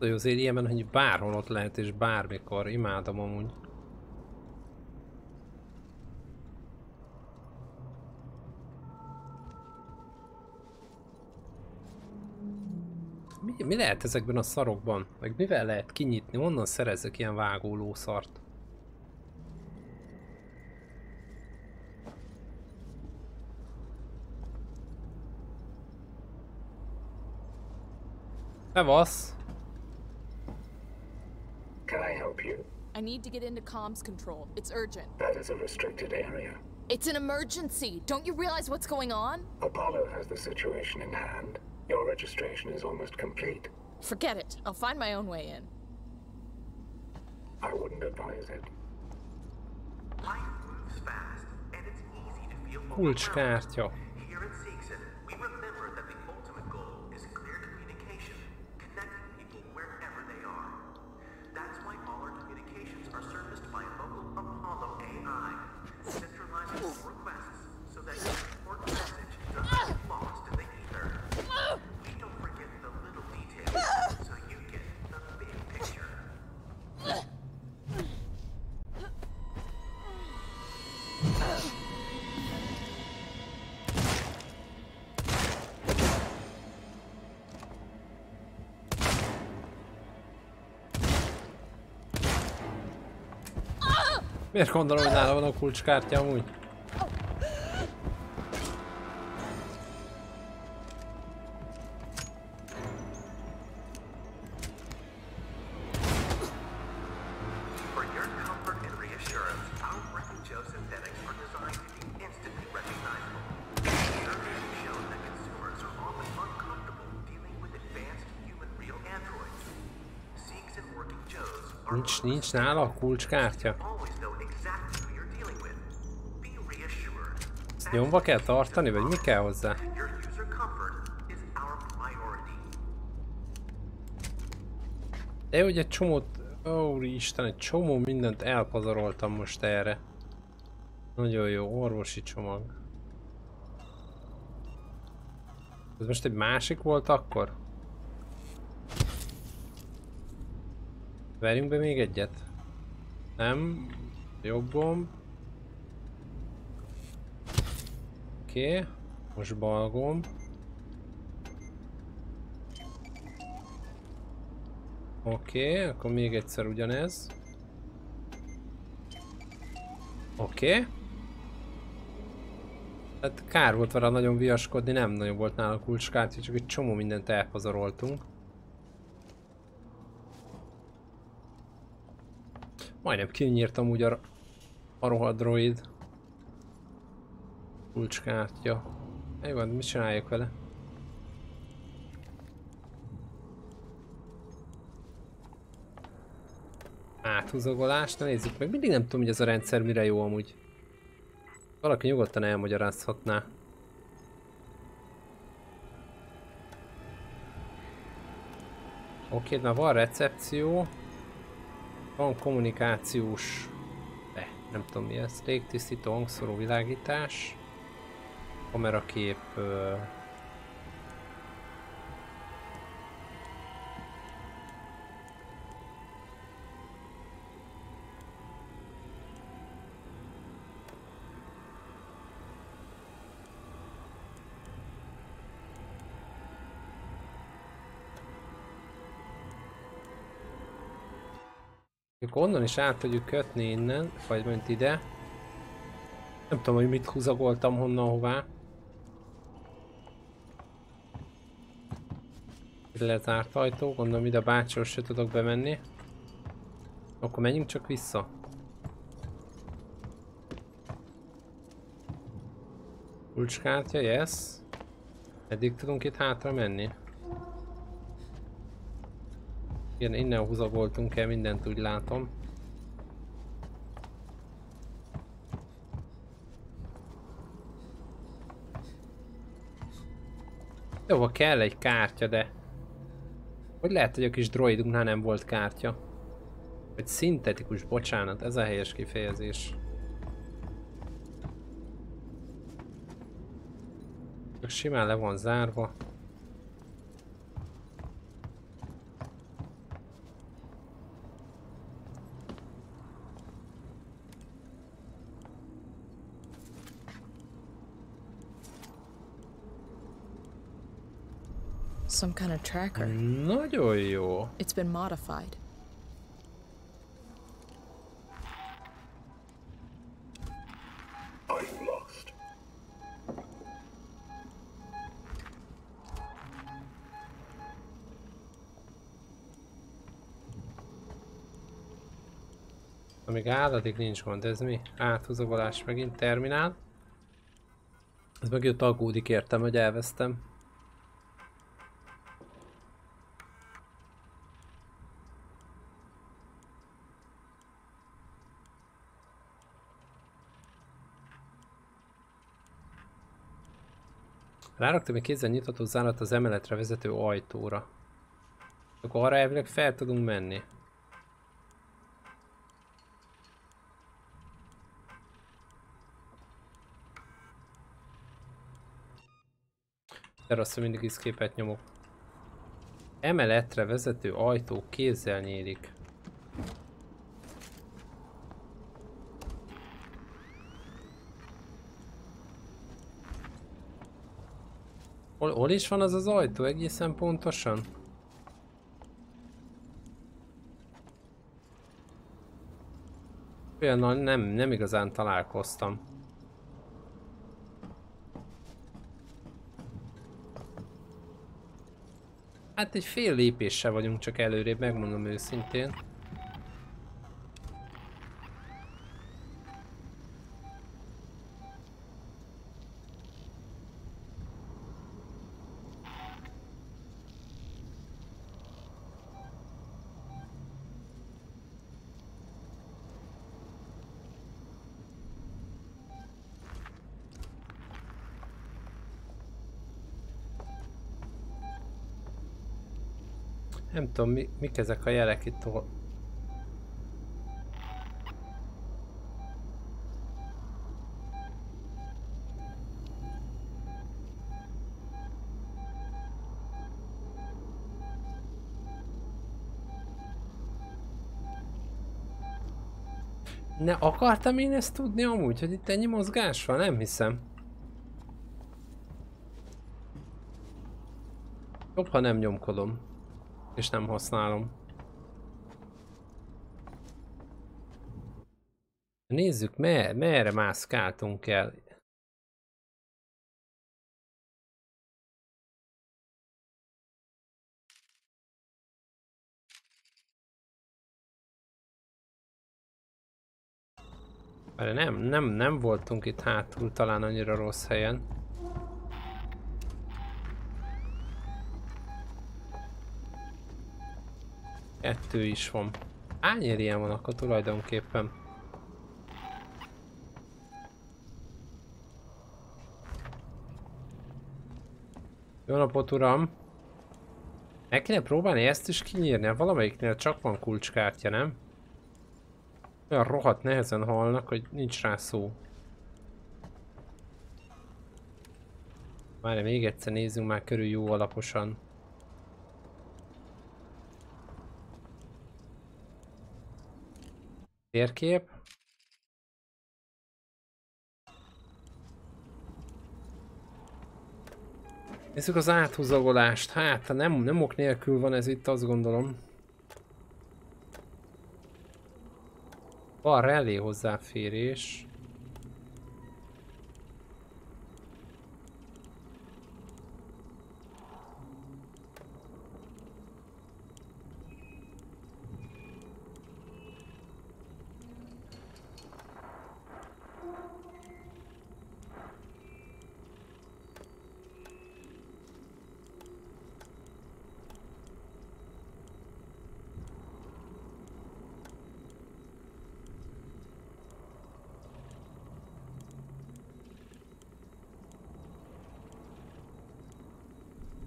Jó, azért ilyenben, hogy bárhol ott lehet és bármikor, imádom amúgy. Mi, lehet ezekben a szarokban? Meg mivel lehet kinyitni? Honnan szerezzek ilyen vágóló szart? Szevasz! Can I help you? I need to get into comms control. It's urgent. That is a restricted area. It's an emergency. Don't you realize what's going on? Apollo has the situation in hand. Your registration is almost complete. Forget it. I'll find my own way in. I wouldn't advise it. Life human real androids. Seeks and Working Joes are Nincs, nincs nála a kulcskártya. Nyomva kell tartani, vagy mi kell hozzá? De hogy egy csomót... Ó, Isten, egy csomó mindent elpazaroltam most erre. Nagyon jó, orvosi csomag. Ez most egy másik volt akkor? Verjünk be még egyet? Nem? Jobb gomb. Oké, okay. most balgomb. Oké, okay, akkor még egyszer ugyanez. Oké. Okay. Hát kár volt vele nagyon viaskodni, nem nagyon volt nála kulcskártya, csak egy csomó mindent elpazaroltunk. Majdnem kinyírtam úgy a, a rohadt droid. Kulcskártya. Jó, van, mit csináljuk vele? Áthúzogolás, na nézzük meg, mindig nem tudom, hogy ez a rendszer mire jó amúgy. Valaki nyugodtan elmagyarázhatná. Oké, na van recepció. Van kommunikációs... De, nem tudom mi ez. Légtisztító, hangszóró, világítás. Kamerakép... Ö... Akkor onnan is át tudjuk kötni innen, vagy ment ide. Nem tudom, hogy mit húzagoltam honnan hová. Lezárt ajtó, gondolom ide a bácsihoz se tudok bemenni. Akkor menjünk csak vissza. Kulcskártya, yes. Eddig tudunk itt hátra menni. Igen, innen húzagoltunk el, mindent úgy látom. Jó, kell egy kártya, de... Hogy lehet, hogy a kis droidunknál nem volt kártya? Vagy szintetikus, bocsánat, ez a helyes kifejezés. Csak simán le van zárva. Some kind of tracker. Nagyon jó. It's been modified. I'm lost. Amíg áll, addig nincs gond. Ez mi? Áthúzogolás megint, terminál. Ez meg jött aggódik értem, hogy elvesztem. Ráraktam egy kézzel nyitható zárat az emeletre vezető ajtóra. Akkor arra elvileg fel tudunk menni. Hogy mindig iszképet nyomok. Emeletre vezető ajtó kézzel nyílik. Hol, hol is van az az ajtó egészen pontosan? Olyannal nem, nem igazán találkoztam. Hát egy fél lépéssel vagyunk csak előrébb, megmondom őszintén. Tudom, mi, mik ezek a jelek itt. hol- Ne akartam én ezt tudni amúgy, hogy itt ennyi mozgás van? Nem hiszem. Jobb, ha nem nyomkodom és nem használom. Nézzük, mer merre mászkáltunk el. Mert nem, nem, nem voltunk itt hátul talán annyira rossz helyen. Kettő is van. Hány ilyen van akkor tulajdonképpen? Jó napot uram! Meg kéne próbálni ezt is kinyírni, valamelyiknél csak van kulcskártya, nem? Olyan rohadt nehezen halnak, hogy nincs rá szó. Várj, még egyszer nézzünk már körül jó alaposan. Térkép. Nézzük az áthúzagolást. Hát, nem, nem ok nélkül van ez itt, azt gondolom. Van relé hozzáférés.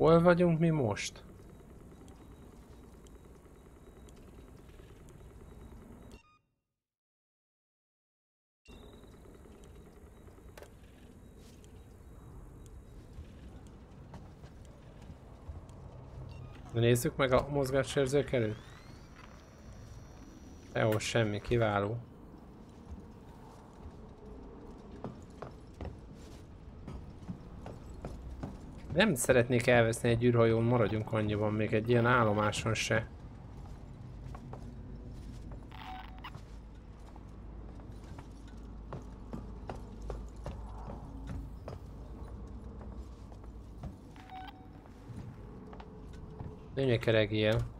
Hol vagyunk mi most? Nézzük meg a mozgásérzékelőt. Jó, semmi, kiváló. Nem szeretnék elveszni egy űrhajón, maradjunk annyiban, még egy ilyen állomáson se. Lényekeregjél.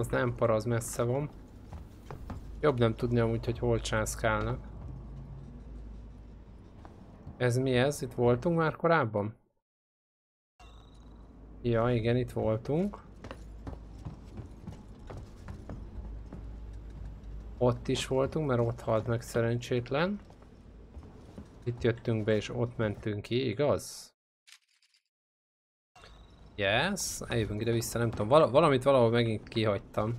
Az nem para, az messze van. Jobb nem tudni amúgy, hogy hol császkálnak. Ez mi ez? Itt voltunk már korábban? Ja, igen, itt voltunk. Ott is voltunk, mert ott halt meg szerencsétlen. Itt jöttünk be és ott mentünk ki, igaz? Yes, eljövünk ide vissza, nem tudom, val valamit valahol megint kihagytam.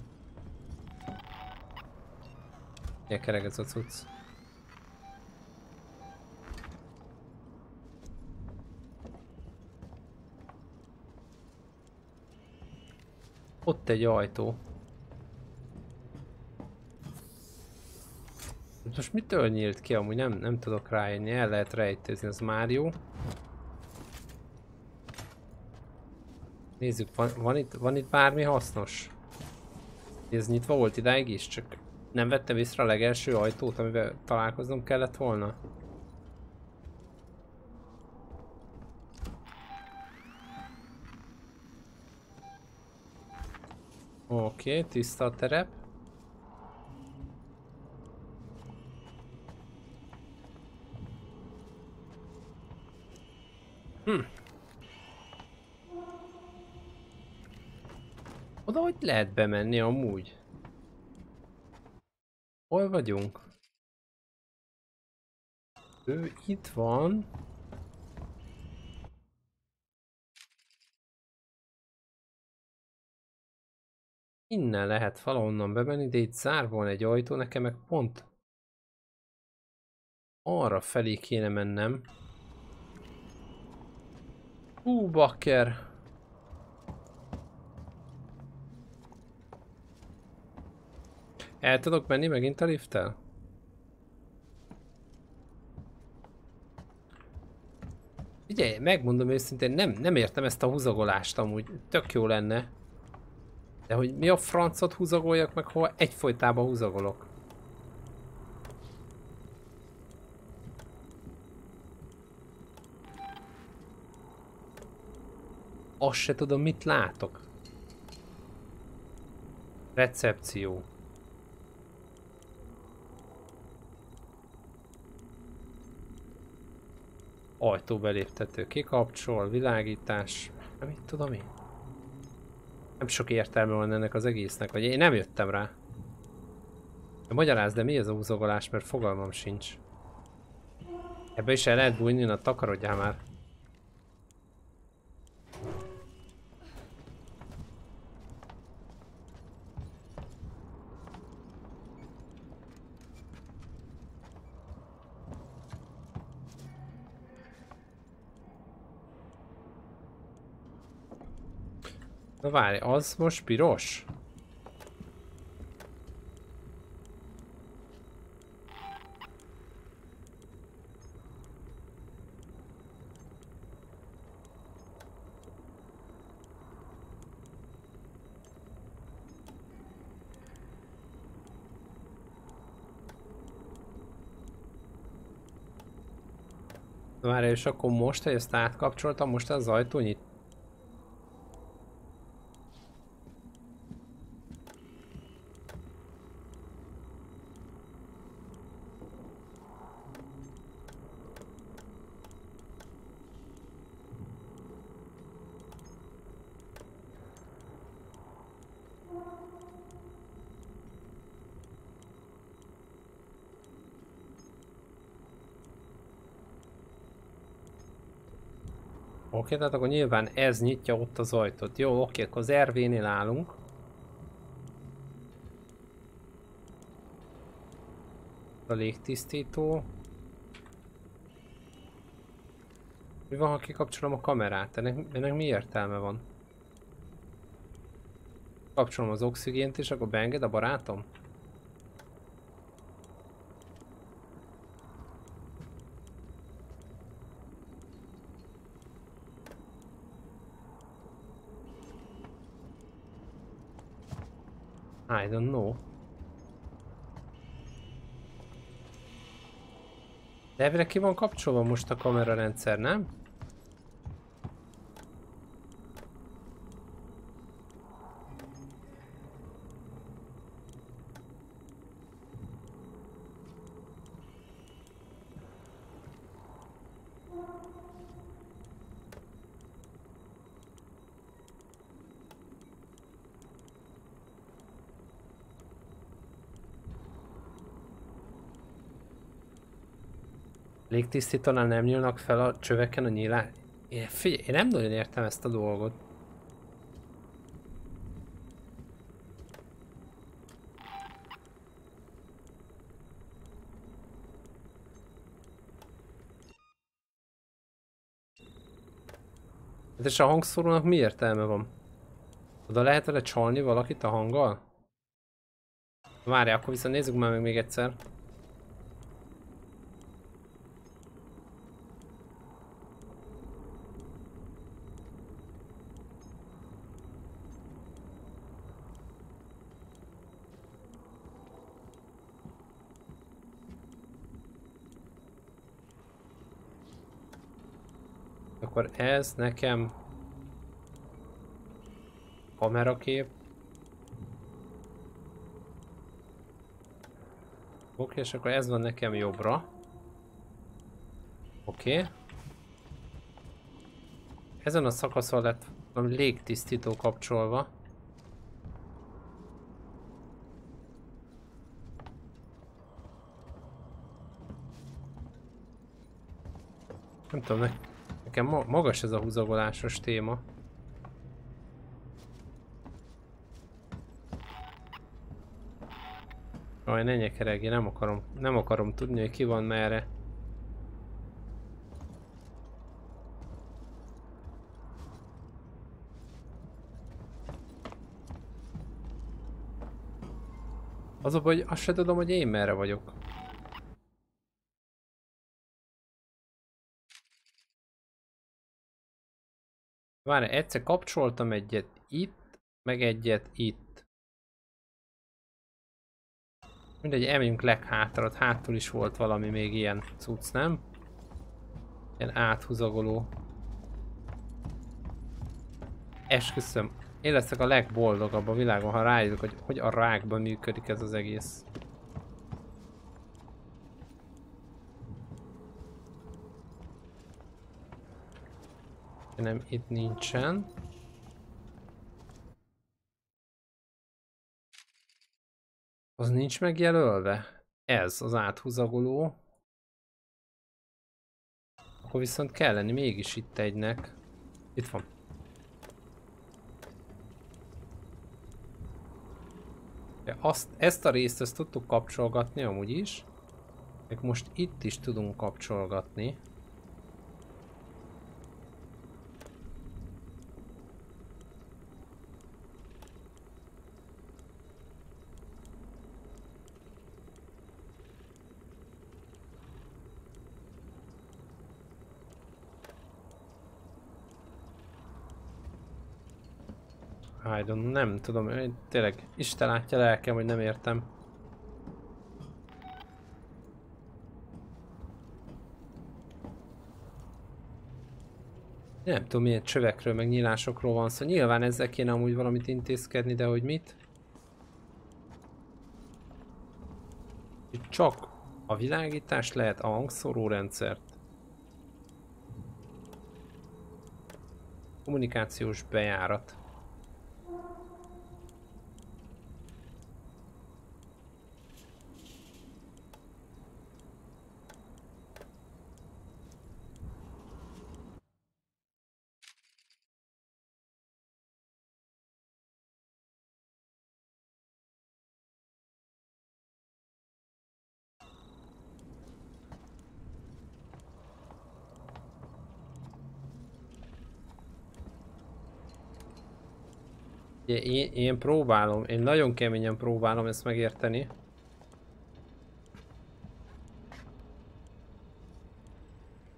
Milyen kereg ez a cucc? Ott egy ajtó. Most mitől nyílt ki? Amúgy nem, nem tudok rájönni, el lehet rejtőzni, az már jó. Nézzük, van, van, itt, van itt bármi hasznos? Ez nyitva volt idáig is, csak nem vettem észre a legelső ajtót, amivel találkoznom kellett volna. Oké, okay, tiszta a terep. Hm, Oda hogy lehet bemenni amúgy? Hol vagyunk? Ő itt van. Innen lehet valahonnan bemenni, de itt zárva van egy ajtó, nekem meg pont arra felé kéne mennem. Hú, bakker! El tudok menni megint a lifttel? figyelj, megmondom őszintén, nem, nem értem ezt a húzagolást amúgy. Tök jó lenne. De hogy mi a francot húzagoljak, meg hova egyfolytában húzagolok. Azt se tudom, mit látok. Recepció. Ajtóbeléptető kikapcsol, világítás, mit tudom én. Nem sok értelme van ennek az egésznek, vagy én nem jöttem rá. De magyarázd, de mi ez a húzogolás, mert fogalmam sincs. Ebbe is el lehet bújni, na takarodjál már. Na várj, az most piros? Várj, és akkor most, hogy ezt átkapcsoltam, most az ajtó nyit Oké, tehát akkor nyilván ez nyitja ott az ajtót. Jó, oké, akkor az RV-nél állunk. A légtisztító. Mi van, ha kikapcsolom a kamerát? Ennek, ennek mi értelme van? Kapcsolom az oxigént és akkor beenged a barátom? I don't know. De elvileg ki van kapcsolva most a kamerarendszer, nem? Légtisztítónál nem nyílnak fel a csöveken a nyílá... Én, figyelj, én nem nagyon értem ezt a dolgot. Hát és a hangszórónak mi értelme van? Oda lehet vele csalni valakit a hanggal? Várj, akkor viszont nézzük már meg még egyszer. Akkor ez nekem kamerakép. Oké, és akkor ez van nekem jobbra. Oké. Ezen a szakaszon lett a légtisztító kapcsolva. Nem tudom, Nekem ma magas ez a húzagolásos téma. Aj, ne nyekeregj, nem akarom, nem akarom tudni, hogy ki van merre. Az a baj, hogy azt se tudom, hogy én merre vagyok. Várj, egyszer kapcsoltam egyet itt, meg egyet itt. Mindegy, elmegyünk leghátra, ott hátul is volt valami még ilyen cucc, nem? Ilyen áthúzagoló. Esküszöm, én leszek a legboldogabb a világon, ha rájövök, hogy hogy a rákban működik ez az egész. Nem, itt nincsen. Az nincs megjelölve? Ez az áthúzagoló. Akkor viszont kell lenni mégis itt egynek. Itt van. Ja, azt, ezt a részt ezt tudtuk kapcsolgatni amúgy is. Meg most itt is tudunk kapcsolgatni. I nem tudom, én tényleg Isten látja lelkem, hogy nem értem. Nem tudom milyen csövekről, meg nyílásokról van szó. Nyilván ezzel kéne amúgy valamit intézkedni, de hogy mit? Csak a világítás lehet a hangszóró rendszert. Kommunikációs bejárat. Én, én próbálom, én nagyon keményen próbálom ezt megérteni.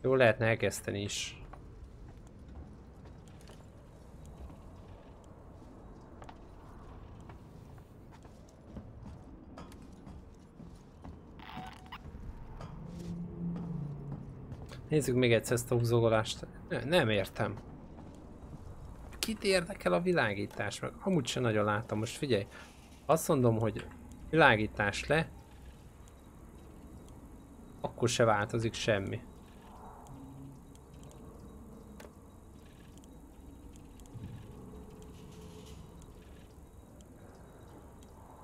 Jó lehetne elkezdeni is. Nézzük még egyszer ezt a húzogolást. Ne, nem értem kit érdekel a világítás? Meg amúgy sem nagyon látom. Most figyelj, azt mondom, hogy világítás le, akkor se változik semmi.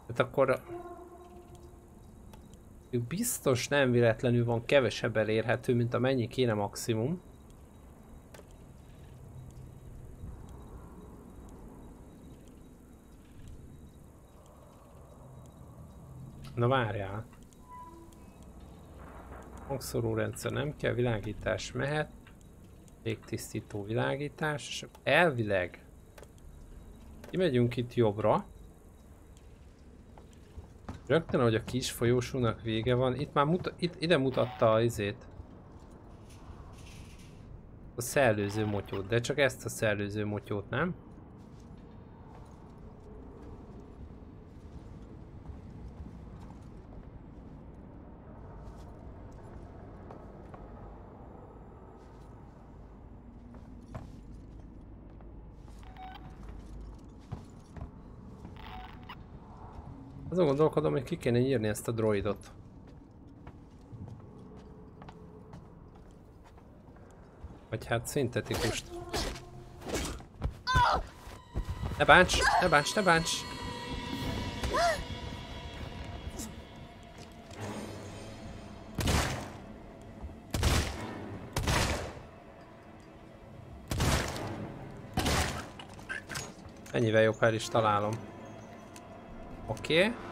Tehát akkor biztos nem véletlenül van kevesebb elérhető, mint amennyi kéne maximum. Na várjál. Hangszorú rendszer nem kell, világítás mehet. Légtisztító világítás, és elvileg kimegyünk itt jobbra. Rögtön, hogy a kis folyósónak vége van, itt már muta, itt, ide mutatta a izét. A szellőző motyót, de csak ezt a szellőző motyót, nem? Azon gondolkodom, hogy ki kéne írni ezt a droidot. Vagy hát szintetikus. Ne bánts, ne bánts, ne bánts! Ennyivel jobb, ha el is találom. Oké. Okay.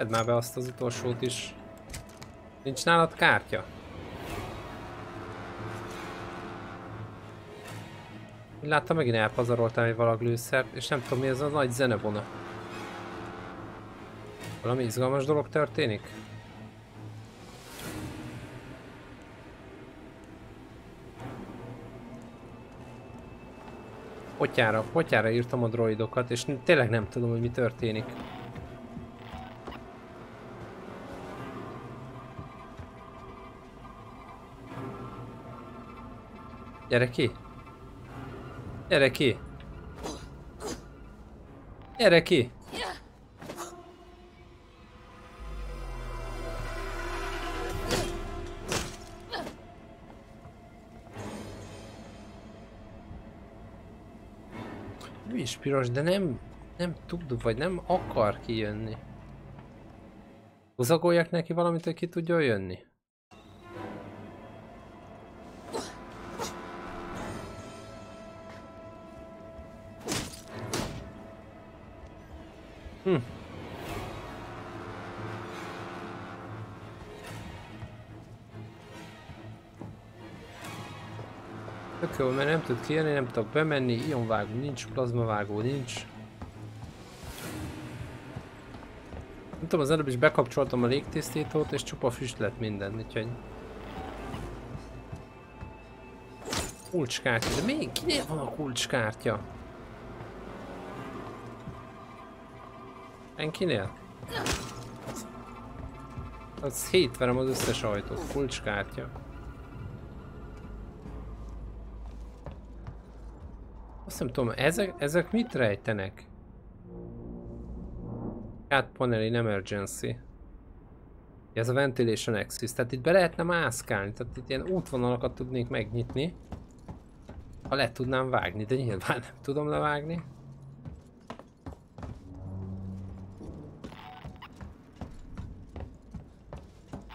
Tedd már be azt az utolsót is. Nincs nálad kártya? Láttam, megint elpazaroltam egy valaglőszert, és nem tudom mi ez a nagy zenebona. Valami izgalmas dolog történik? Potyára, potyára írtam a droidokat, és tényleg nem tudom, hogy mi történik. Gyere ki! Gyere ki! Gyere ki! Ő is piros, de nem, nem tud, vagy nem akar kijönni. Hozagoljak neki valamit, hogy ki tudjon jönni? Jó, mert nem tud kijönni, nem tudok bemenni, ionvágó nincs, plazmavágó nincs. Nem tudom, az előbb is bekapcsoltam a légtisztítót, és csupa füst lett minden, úgyhogy... Kulcskártya, de még kinél van a kulcskártya? Senkinél? Az szétverem az összes ajtót, kulcskártya. Nem tudom, ezek, ezek mit rejtenek? Cat panel in emergency. Ez a ventilation axis, tehát itt be lehetne mászkálni, tehát itt ilyen útvonalakat tudnék megnyitni. Ha le tudnám vágni, de nyilván nem tudom levágni.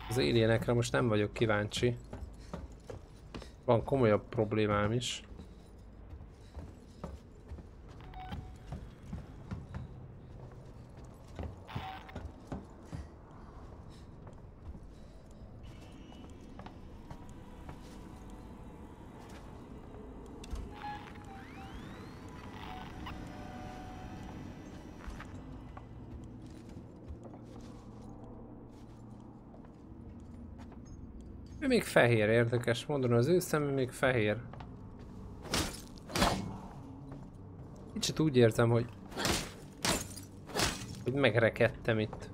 Az alienekre most nem vagyok kíváncsi. Van komolyabb problémám is. Még fehér, érdekes módon az ő szeme még fehér. Kicsit úgy érzem, hogy... Hogy megrekedtem itt.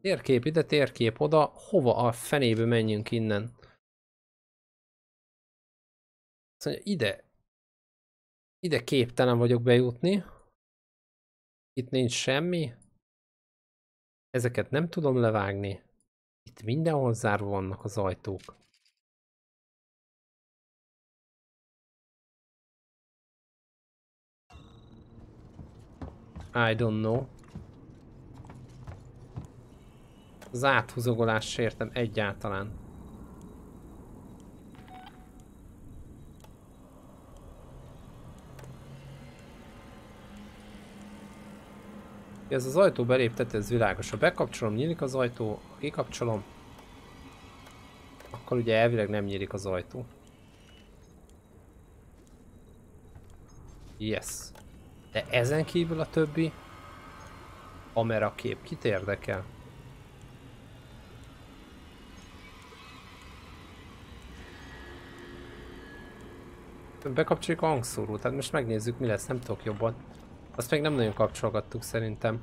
Térkép ide, térkép oda, hova a fenébe menjünk innen? Azt mondja, ide. Ide képtelen vagyok bejutni. Itt nincs semmi. Ezeket nem tudom levágni. Itt mindenhol zárva vannak az ajtók. I don't know. Az áthúzogolást se értem egyáltalán. Ez az ajtó beléptet, ez világos. Ha bekapcsolom, nyílik az ajtó, ha kikapcsolom, akkor ugye elvileg nem nyílik az ajtó. Yes. De ezen kívül a többi kamera kép kit érdekel? Bekapcsoljuk a hangszórót, tehát most megnézzük mi lesz, nem tudok jobban. Azt még nem nagyon kapcsolgattuk szerintem.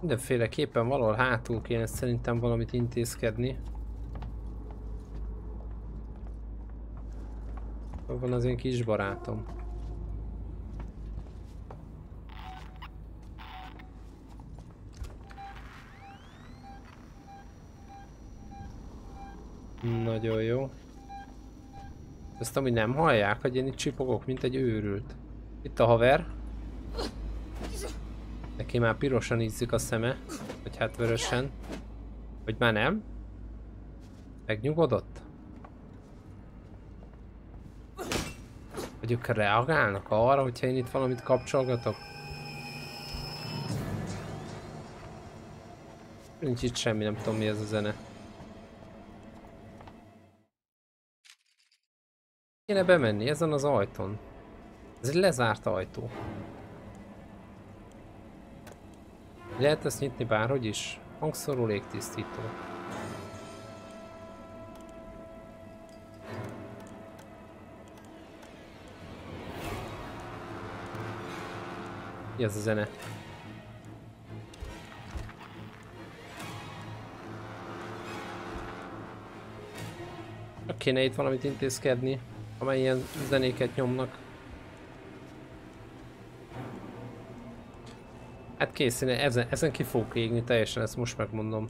Mindenféleképpen valahol hátul kéne szerintem valamit intézkedni. Van az én kis barátom? Nagyon jó. Ezt ami nem hallják, hogy én itt csipogok, mint egy őrült. Itt a haver. Neki már pirosan ízzik a szeme. Vagy hát vörösen. Vagy már nem? Megnyugodott? Vagy ők reagálnak arra, hogyha én itt valamit kapcsolgatok? Nincs itt semmi, nem tudom mi ez a zene. Kéne bemenni ezen az ajtón. Ez egy lezárt ajtó. Lehet ezt nyitni bárhogy is? Hangszóró légtisztító. Mi ez a zene? Kéne itt valamit intézkedni, amely ilyen zenéket nyomnak. Hát kész, én ezen, ezen ki fogok égni teljesen, ezt most megmondom.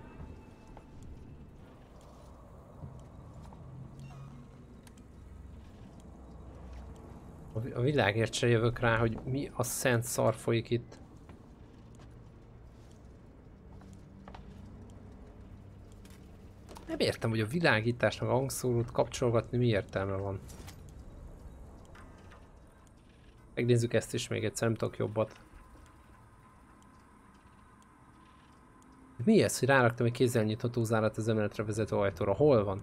A, vi- a világért se jövök rá, hogy mi a szent szar folyik itt. Nem értem, hogy a világításnak a hangszórót kapcsolgatni mi értelme van. Megnézzük ezt is még egyszer, nem tudok jobbat. Mi ez, hogy ráraktam egy kézzel nyitható zárat az emeletre vezető ajtóra? Hol van?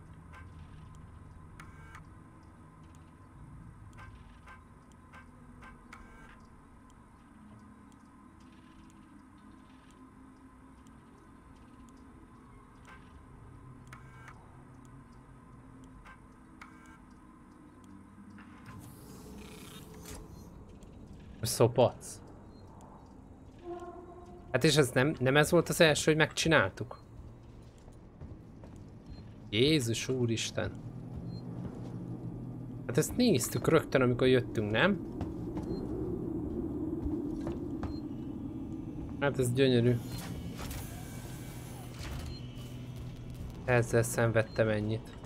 Szopac. Hát és ez nem, nem ez volt az első, hogy megcsináltuk? Jézus úristen. Hát ezt néztük rögtön, amikor jöttünk, nem? Hát ez gyönyörű. Ezzel szenvedtem ennyit.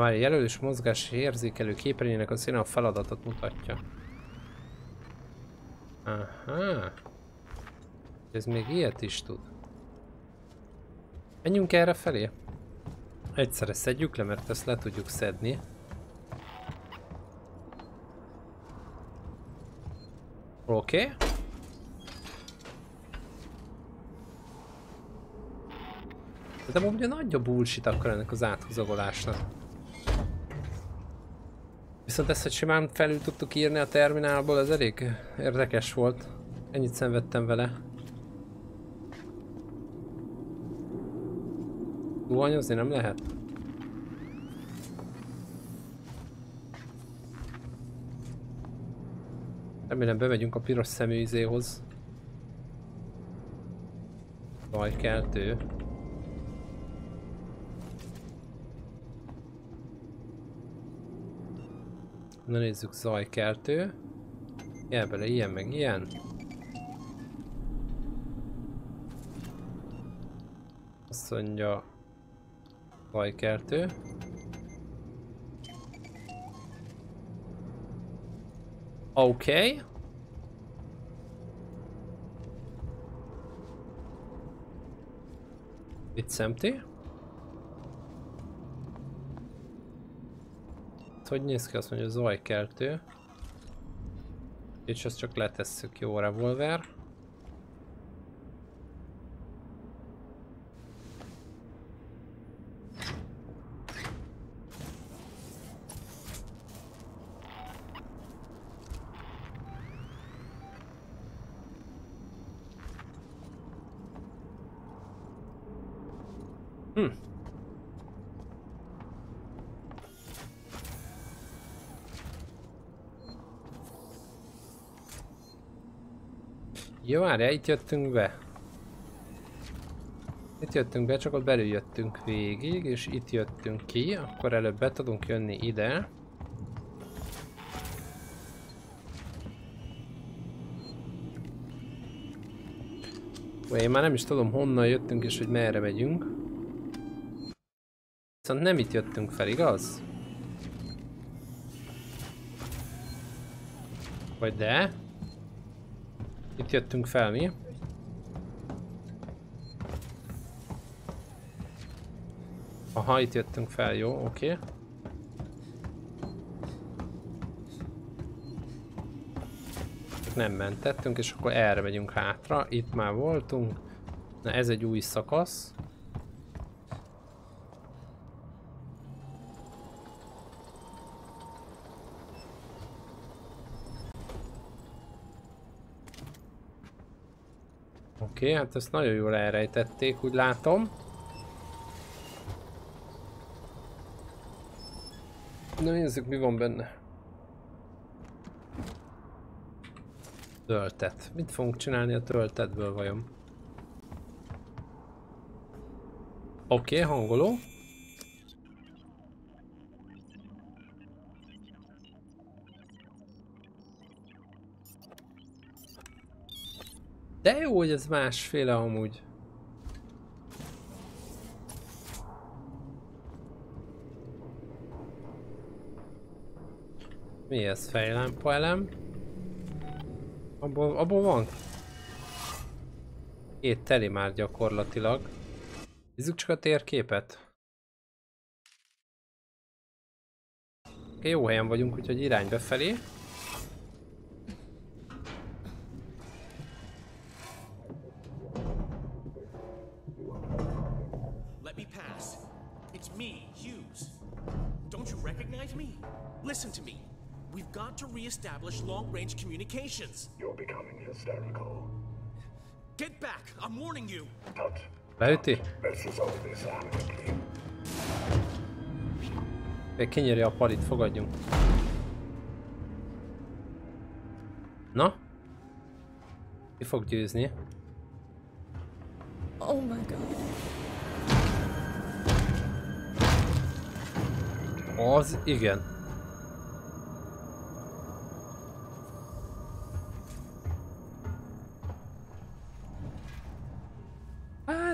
Várj, jelölős mozgás érzékelő képernyőnek a színe a feladatot mutatja. Aha. Ez még ilyet is tud. Menjünk erre felé. Egyszerre szedjük le, mert ezt le tudjuk szedni. Oké. Okay. De amúgy nagy a bullshit akkor ennek az áthúzagolásnak. Viszont ezt, hogy simán felül tudtuk írni a terminálból, ez elég érdekes volt. Ennyit szenvedtem vele. Zuhanyozni nem lehet? Remélem bemegyünk a piros szemű izéhoz. Zajkeltő. Na nézzük, zajkeltő. Jel bele ilyen meg ilyen. Azt mondja, zajkeltő. Oké. Okay. It's empty. Hogy néz ki? Azt mondja, zajkeltő. És ezt csak letesszük, jó revolver. Hm. Jó, várjál, itt jöttünk be. Itt jöttünk be, csak ott belül jöttünk végig, és itt jöttünk ki, akkor előbb be tudunk jönni ide. Én már nem is tudom honnan jöttünk és hogy merre megyünk. Viszont nem itt jöttünk fel, igaz? Vagy de? Itt jöttünk fel, mi? Aha, itt jöttünk fel, jó, oké. Okay. Nem mentettünk, és akkor erre megyünk hátra. Itt már voltunk. Na ez egy új szakasz. Oké, okay, hát ezt nagyon jól elrejtették, úgy látom. Na nézzük, mi van benne. Töltet. Mit fogunk csinálni a töltetből vajon? Oké, okay, hangoló. Hogy ez másféle amúgy. Mi ez? Fejlámpa elem? Abból, abból van? Két teli már gyakorlatilag. Nézzük csak a térképet. Jó helyen vagyunk, úgyhogy irány befelé. Communications. You're becoming hysterical. Get back! I'm warning you! Tut. Beüti? Let's resolve this amicably. Még kinyírja a palit, fogadjunk. Na? Ki fog győzni? Oh my god. Az igen.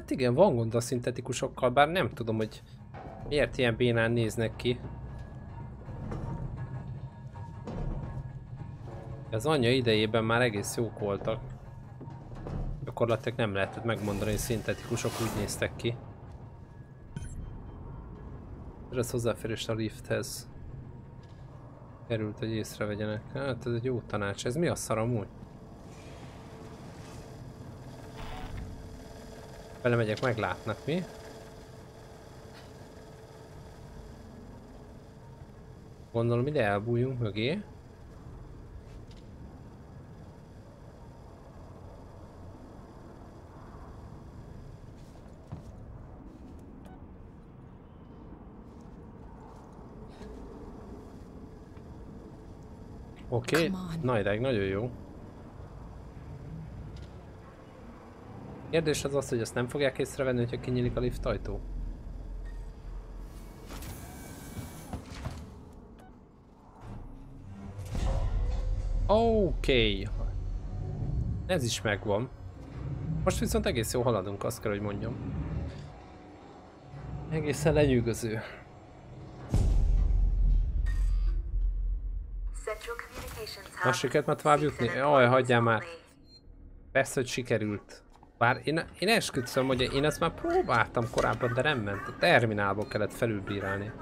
Hát igen, van gond a szintetikusokkal, bár nem tudom, hogy miért ilyen bénán néznek ki. Az anyja idejében már egész jók voltak. Gyakorlatilag nem lehetett megmondani, hogy szintetikusok úgy néztek ki. Ez hozzáférés a lifthez. Került, hogy észrevegyenek. Hát ez egy jó tanács. Ez mi a szar amúgy? Belemegyek, meglátnak mi? Gondolom ide elbújjunk mögé. Oké, okay. Come on. na ideg, nagyon jó. Kérdés az az, hogy ezt nem fogják észrevenni, hogyha kinyílik a lift ajtó? Oké. Okay. Ez is megvan. Most viszont egész jó haladunk, azt kell, hogy mondjam. Egészen lenyűgöző. Na, sikerült már tovább jutni? Jaj, hagyjál már. Persze, hogy sikerült. Bár én, én esküszöm, hogy én ezt már próbáltam korábban, de nem ment. A terminálból kellett felülbírálni.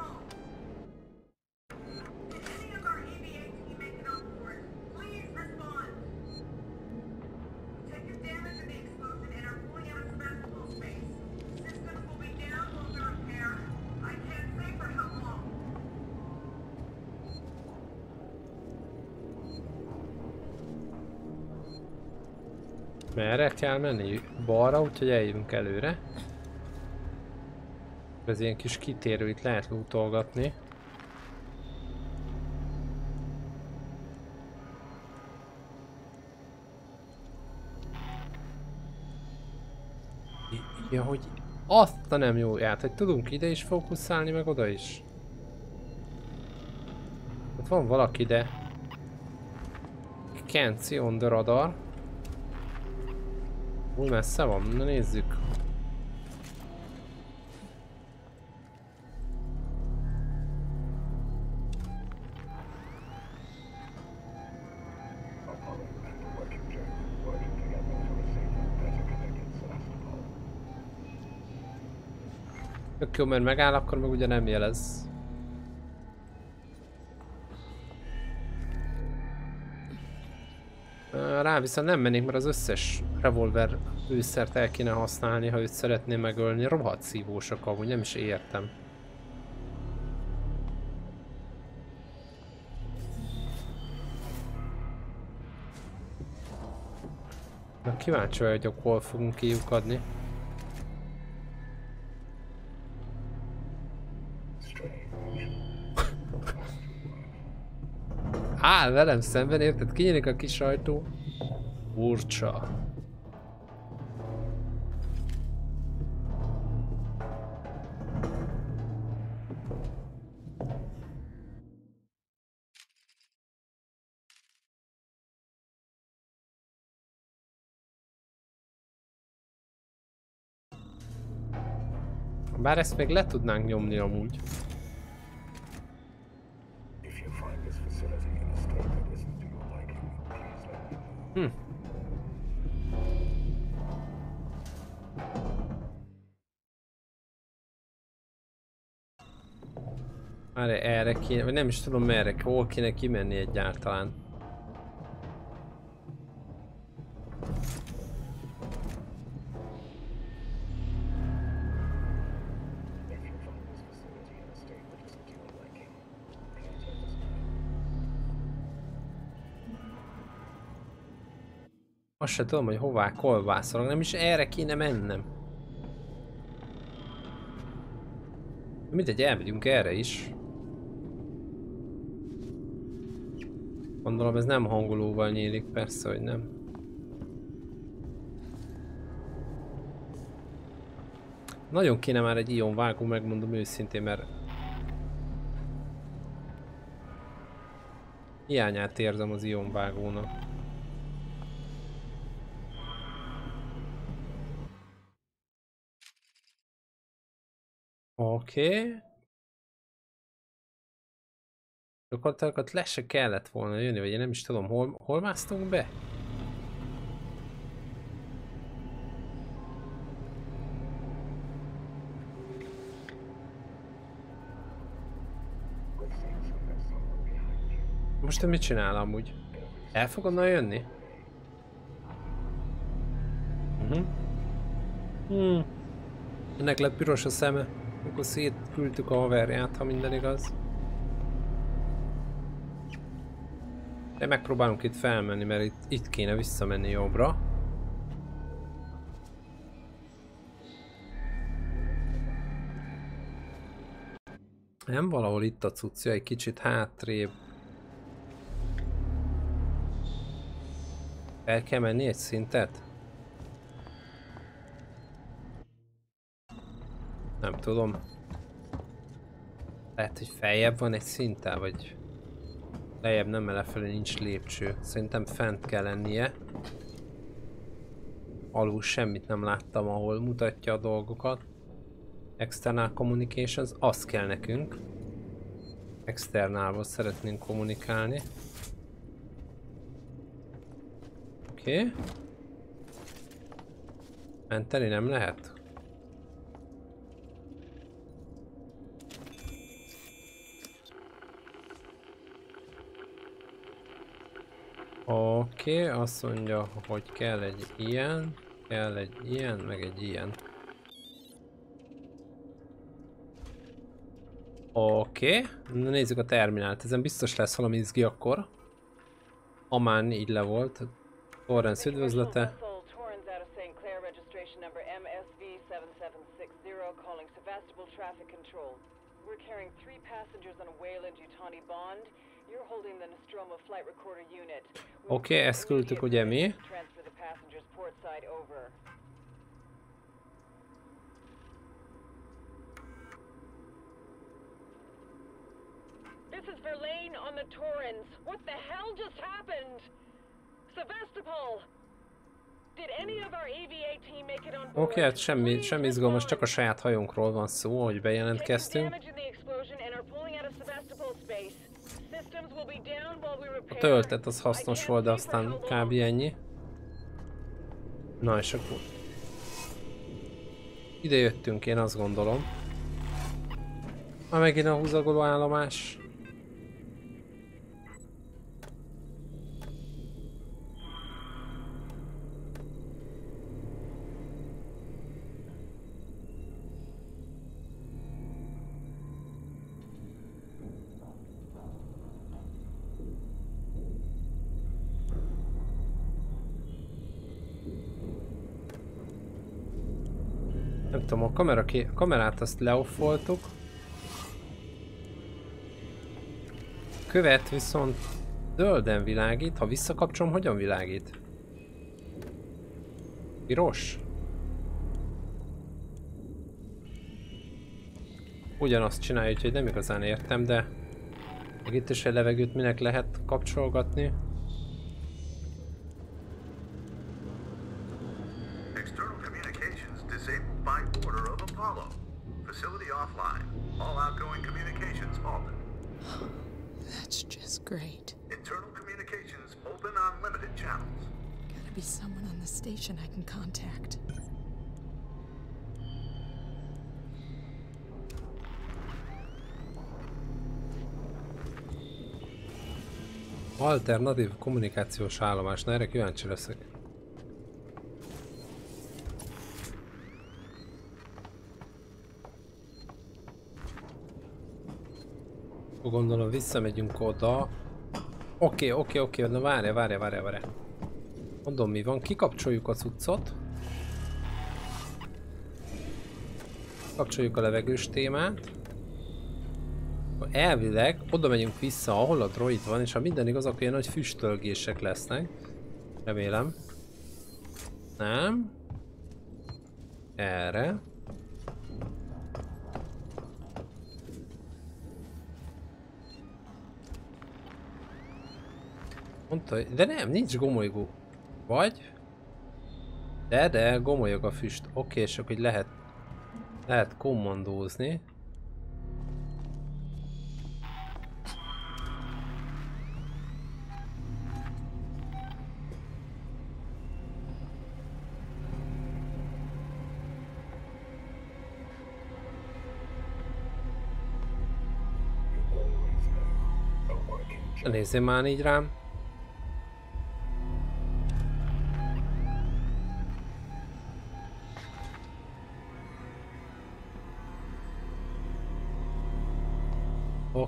Merre kell menni? Balra, úgyhogy eljövünk előre. Ez ilyen kis kitérő, itt lehet lootolgatni. Ja, hogy azt a nem jó ját, hogy tudunk ide is fókuszálni, meg oda is. Ott van valaki, de... See on the radar. Úgy messze van? Na nézzük. Tök jó, mert megáll, akkor meg ugye nem jelez. Rá viszont nem mennék, mert az összes revolver lőszert el kéne használni, ha őt szeretném megölni. Rohadt szívósak amúgy, nem is értem. Na kíváncsi vagyok, hol fogunk kiukadni. Áll velem szemben, érted? Kinyílik a kis ajtó. Furcsa. Bár ezt még le tudnánk nyomni amúgy. If Erre, erre kéne, vagy nem is tudom merre, hol kéne kimenni egyáltalán. Azt se tudom, hogy hová kolbászolok, nem is erre kéne mennem. Mindegy, elmegyünk erre is. Gondolom ez nem hangolóval nyílik, persze, hogy nem. Nagyon kéne már egy ion vágó, megmondom őszintén, mert hiányát érzem az ion vágónak. Oké. Okay. Gyakorlatilag le se kellett volna jönni, vagy én nem is tudom, hol, hol másztunk be? Most te mit csinál amúgy? El fog onnan jönni? Mhm. Hmm. Ennek lett piros a szeme. Akkor szétküldtük a haverját, ha minden igaz. De megpróbálunk itt felmenni, mert itt, itt kéne visszamenni jobbra. Nem valahol itt a cuccja, egy kicsit hátrébb. El kell menni egy szintet? Nem tudom. Lehet, hogy feljebb van egy szinttel, vagy lejjebb nem, mert nincs lépcső. Szerintem fent kell lennie. Alul semmit nem láttam, ahol mutatja a dolgokat. External Communications, az kell nekünk. Externálból szeretnénk kommunikálni. Oké. Okay. Menteni nem lehet? Oké, okay, azt mondja, hogy kell egy ilyen, kell egy ilyen, meg egy ilyen. Oké, okay. nézzük a terminált. Ezen biztos lesz valami izgi akkor. Amán így le volt. Torrens üdvözlete. Torrens out of St. Clair, registration number MSV7760, calling Sevastopol Traffic Control. We're carrying Bond. Oké, okay, ezt küldtük ugye mi? This is Verlaine on the Torrens. What the hell just happened? Sevastopol! Did any of our EVA team make it on board? Oké, okay, hát semmi, semmi izgalmas, csak a saját hajónkról van szó, hogy bejelentkeztünk. A töltet az hasznos volt, de aztán kb. ennyi. Na és akkor... Ide jöttünk, én azt gondolom. Már megint a húzagoló állomás. Kamera ké- a kamerát azt leoffoltuk. Követ viszont zölden világít, ha visszakapcsolom, hogyan világít? Piros? Ugyanazt csinálja, úgyhogy nem igazán értem, de meg itt is egy levegőt minek lehet kapcsolgatni. Station I can contact. Alternatív kommunikációs állomás, na erre kíváncsi leszek. Gondolom visszamegyünk oda. Oké, oké, oké, na várja, várja, várja, várja. Mondom mi van, kikapcsoljuk a cuccot. Kapcsoljuk a levegős témát. Elvileg oda megyünk vissza, ahol a droid van, és ha minden igaz, akkor ilyen nagy füstölgések lesznek. Remélem. Nem. Erre. Mondta, de nem, nincs gomolygó. Vagy? De, de, gomolyog a füst. Oké, és akkor lehet, lehet kommandózni. Nézzél már így rám.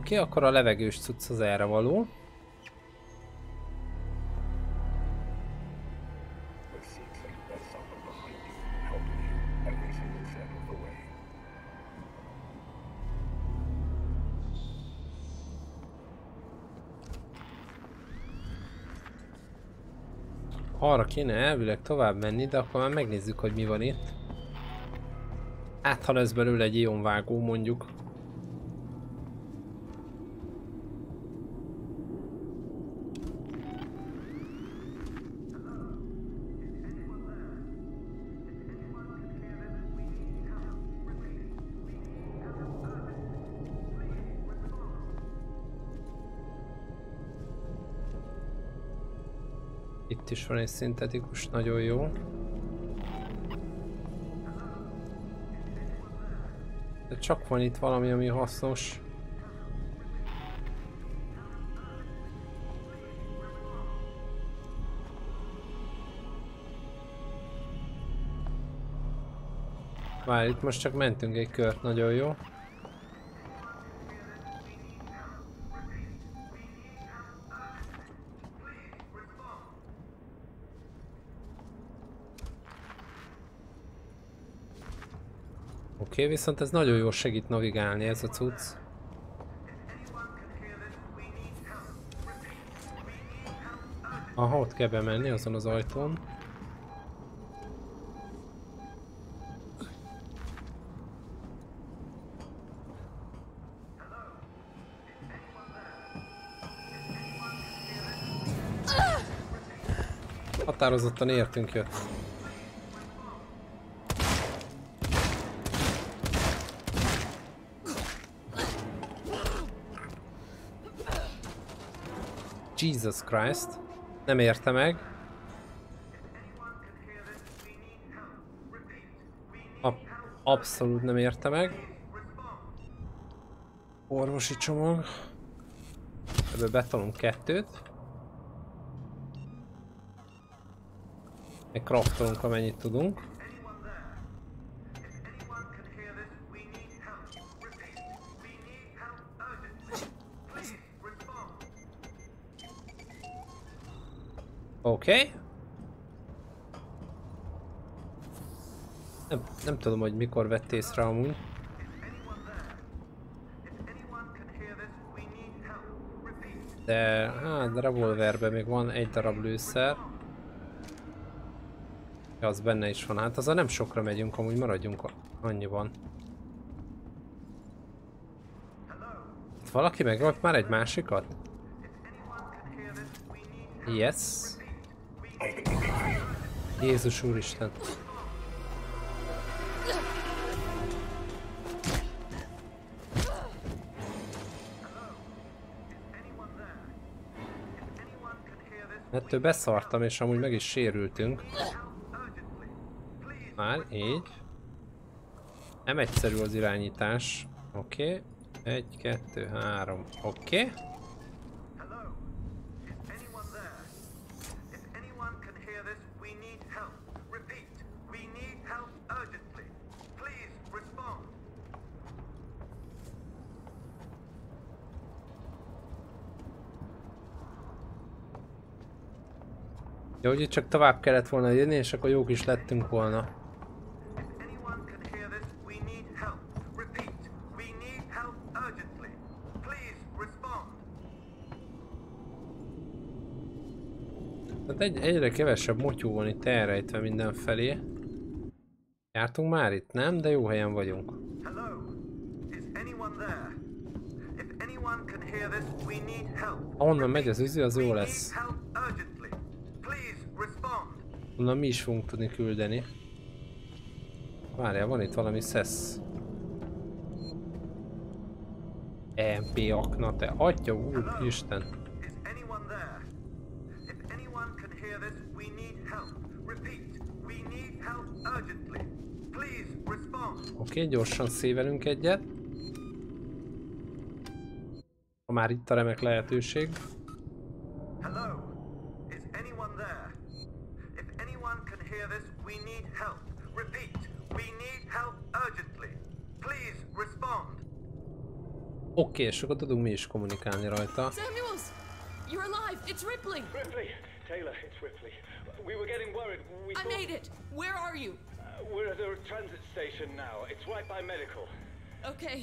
Oké, akkor a levegős cucc az erre való. Arra kéne elvileg tovább menni, de akkor már megnézzük, hogy mi van itt. Hát, ha lesz belőle egy ionvágó mondjuk. Itt is van egy szintetikus, nagyon jó. De csak van itt valami, ami hasznos. Várj, itt most csak mentünk egy kört, nagyon jó. Oké, okay, viszont ez nagyon jól segít navigálni ez a cucc. Aha, ott kell bemenni azon az ajtón. Határozottan értünk jött. Jesus Christ. Nem érte meg. Ab abszolút nem érte meg. Orvosi csomag. Ebből betolunk kettőt. Meg craftolunk amennyit tudunk. Okay. Nem, nem tudom, hogy mikor vett észre amúgy. De hát revolverben még van egy darab lőszer. Ja, az benne is van. Hát azzal nem sokra megyünk, amúgy maradjunk a- annyiban. Itt valaki megölt már egy másikat? Yes. Jézus úristen. Ettől beszartam és amúgy meg is sérültünk. Már így. Nem egyszerű az irányítás. Oké. Okay. Egy, kettő, három. Oké. Okay. Hogy itt csak tovább kellett volna jönni, és akkor jók is lettünk volna. Tehát egy, egyre kevesebb motyó van itt elrejtve mindenfelé. Jártunk már itt, nem? De jó helyen vagyunk. Ahonnan megy az üző, az jó lesz. Onnan mi is fogunk tudni küldeni. Várjál, van itt valami szesz. MP akna, te atya úr, Isten. Oké, okay, gyorsan szévelünk egyet. Ha már itt a remek lehetőség. Oké, okay, és akkor tudunk mi is kommunikálni rajta. Samuels! You're alive! It's Ripley! Ripley! Taylor, it's Ripley. We were getting worried. We I thought- made it! Where are you? Uh, we're at a transit station now. It's right by medical. Okay.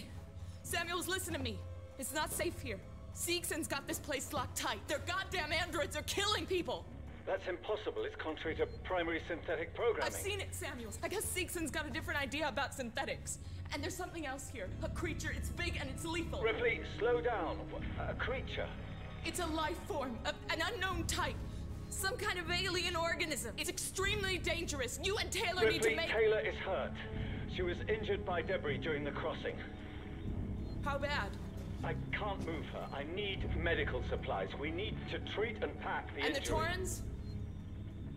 Samuels, listen to me. It's not safe here. Seegson's got this place locked tight. They're goddamn androids. They're killing people. That's impossible. It's contrary to primary synthetic programming. I've seen it, Samuels. I guess Seegson's got a different idea about synthetics. And there's something else here. A creature. It's big and it's lethal. Ripley, slow down. A creature. It's a life form, a, an unknown type. Some kind of alien organism. It's extremely dangerous. You and Taylor need to Ripley, make. Taylor is hurt. She was injured by debris during the crossing. How bad? I can't move her. I need medical supplies. We need to treat and pack the and the injury. Torrens?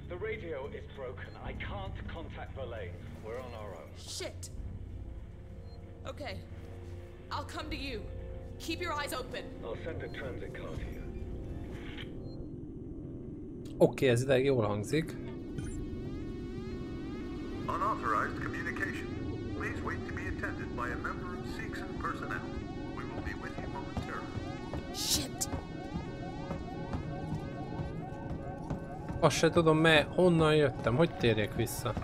The radio is broken. I can't contact Verlaine. We're on our own. Shit. Okay. I'll come to you. Keep your eyes open. I'll send a transit car to you. Oké, okay, ez ideig jól hangzik. Unauthorized communication. Please wait to be attended by a member of Seegson personnel. We will be with you momentarily. Shit. Azt se tudom, mert honnan jöttem, hogy térjek vissza.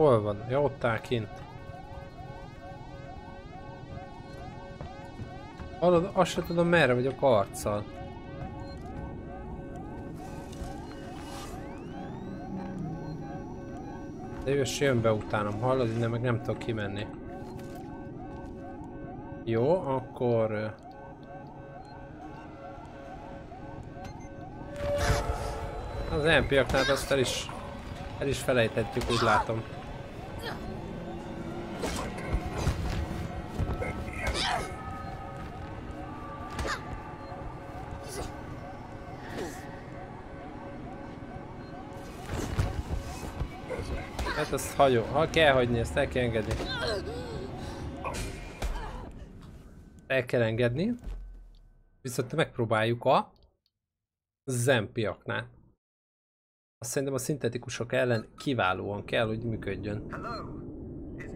Hol van? Ja, ott áll kint. Hallod, azt se tudom merre vagyok arccal. De ő se jön be utánam, hallod? Innen meg nem tudok kimenni. Jó, akkor... Az MP-aknál azt el is, el is felejtettük, úgy látom. Hát azt hagyom, ha kell hagyni, ezt el kell engedni. El kell engedni. Viszont megpróbáljuk a zempiaknál. Azt szerintem a szintetikusok ellen kiválóan kell, hogy működjön. Hello? Is.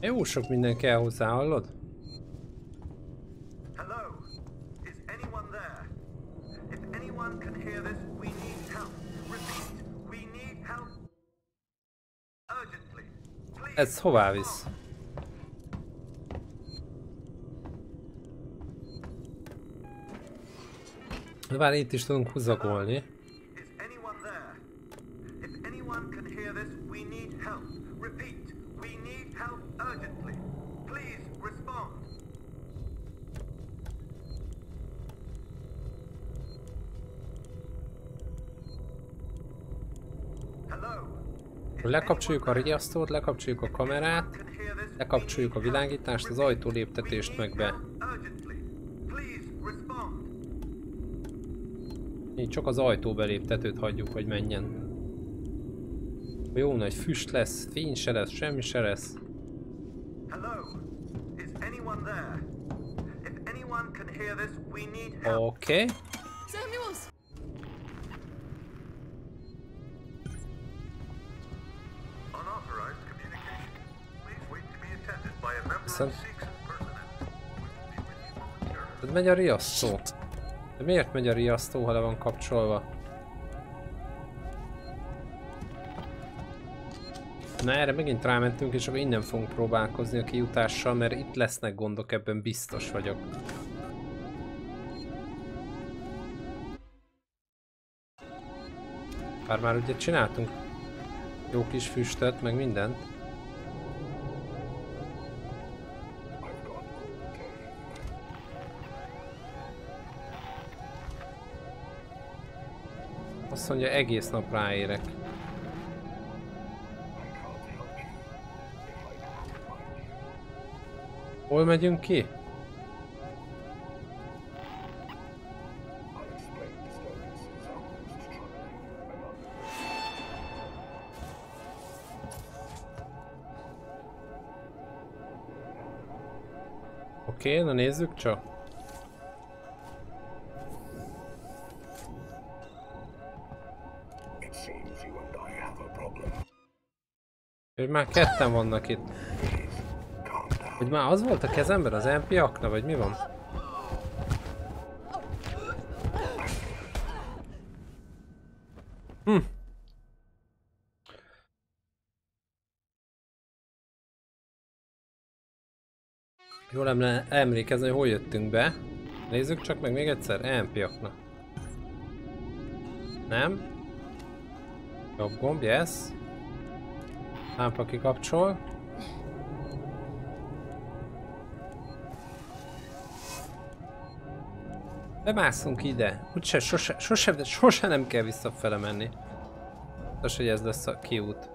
Jó sok minden kell hozzá, hallod? Ez hová visz? De Várj, itt is tudunk húzagolni. Lekapcsoljuk a riasztót, lekapcsoljuk a kamerát, lekapcsoljuk a világítást, az ajtóléptetést meg be. Így csak az ajtó beléptetőt hagyjuk, hogy menjen. Jó nagy füst lesz, fény se lesz, semmi se lesz. Hello? Is Megy a riasztó. De miért megy a riasztó, ha le van kapcsolva? Na erre megint rámentünk, és akkor innen fogunk próbálkozni a kijutással, mert itt lesznek gondok, ebben biztos vagyok. Bár már ugye csináltunk jó kis füstöt, meg mindent. Mondja, egész nap ráérek. Hol megyünk ki? Oké, okay, na nézzük csak. Már ketten vannak itt. Hogy már az volt a kezemben az MP akna, vagy mi van? Hm. Jól emlékezni, hogy hol jöttünk be. Nézzük csak meg még egyszer. MP akna. Nem? Jobb gomb, yes. Lámpa kikapcsol. Bemászunk ide. Úgyse, sose, sose, sose nem kell visszafele menni. Most, hogy ez lesz a kiút.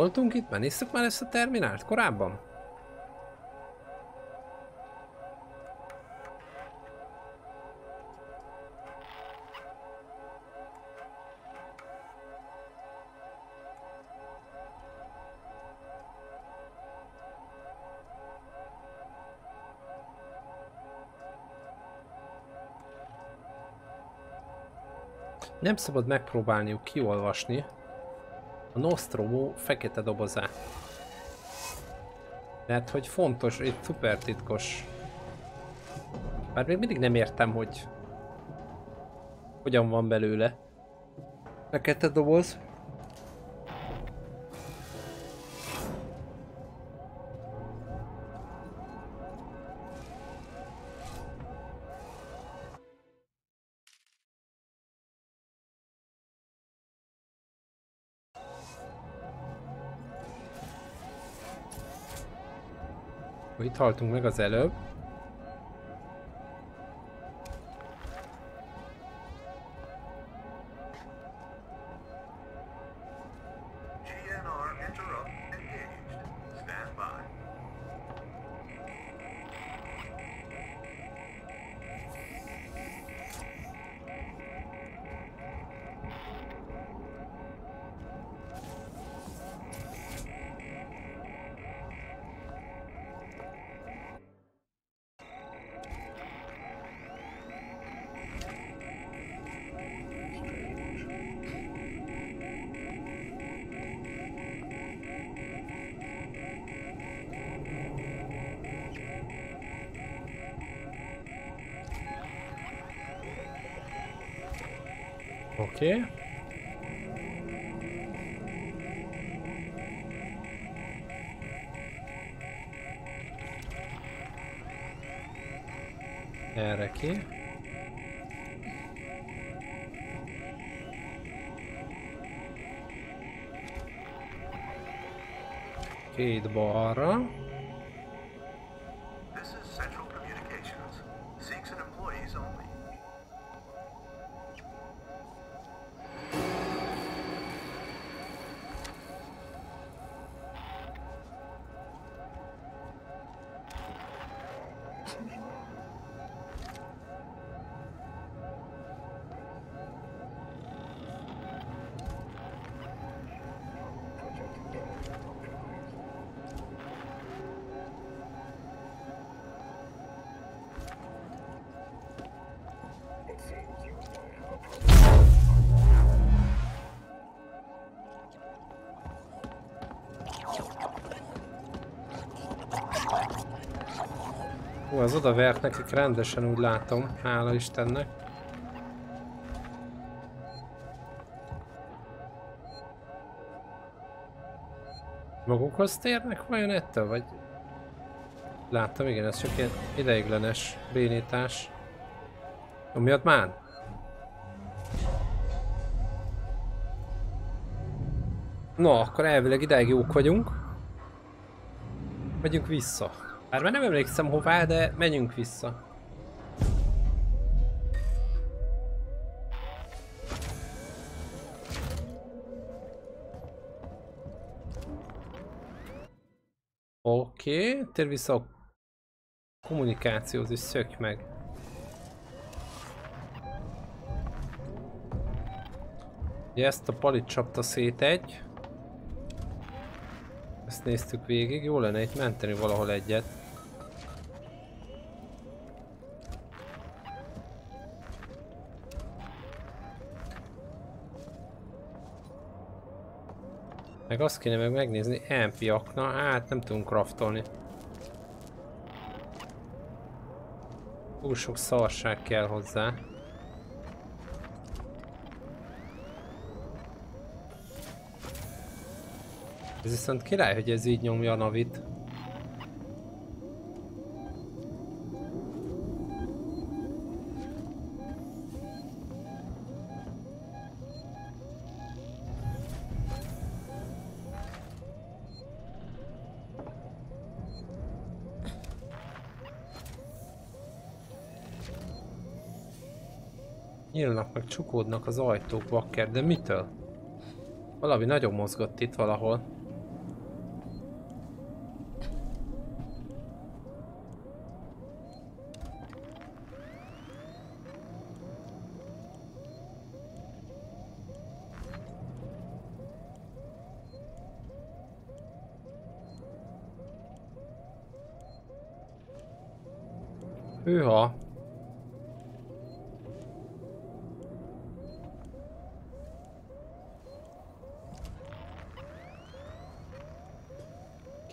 Voltunk itt? Már néztük már ezt a terminált korábban? Nem szabad megpróbálniuk kiolvasni a Nostromo fekete dobozát. Mert hogy fontos, egy szuper titkos. Bár még mindig nem értem, hogy hogyan van belőle. Fekete doboz. Itt haltunk meg az előbb. Az oda vert nekik rendesen, úgy látom. Hála Istennek. Magukhoz térnek vajon ettől, vagy? Láttam, igen, ez csak ilyen ideiglenes bénítás. Amiatt már? Na, akkor elvileg ideig jók vagyunk. Megyünk vissza. Bár már nem emlékszem hová, de menjünk vissza. Oké, okay, tér vissza a kommunikációhoz és szökj meg. Ugye ezt a palit csapta szét egy. Ezt néztük végig, jó lenne itt menteni valahol egyet. Meg azt kéne meg megnézni, MP akna, hát nem tudunk craftolni. Túl sok szarság kell hozzá. Ez viszont király, hogy ez így nyomja a navit. Nyílnak meg csukódnak az ajtók, bakker, de mitől? Valami nagyon mozgott itt valahol.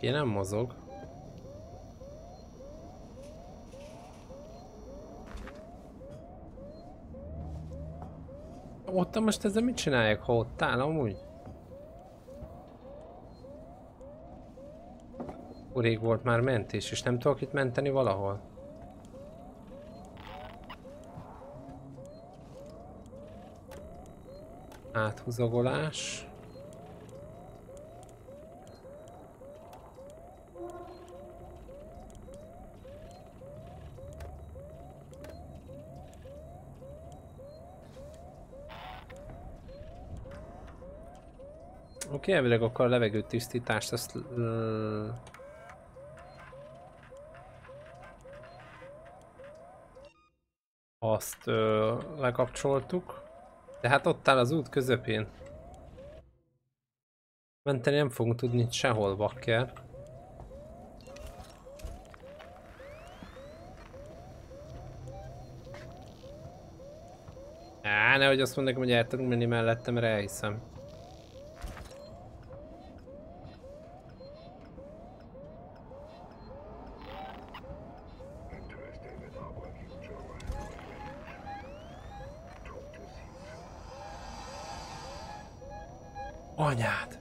Ki nem mozog. Ott most ezzel mit csinálják, ha ott áll amúgy? Rég volt már mentés, és nem tudok itt menteni valahol? Áthúzogolás. Okay, elvileg akkor a levegőtisztítást azt... ö, Azt ö, lekapcsoltuk. De hát ott áll az út közepén. Menteni nem fogunk tudni sehol, bakker. Á, nehogy azt mondják, hogy el tudunk menni mellettem, mert elhiszem. Interesting that our working Joe has Talk to Caesar. Anyád!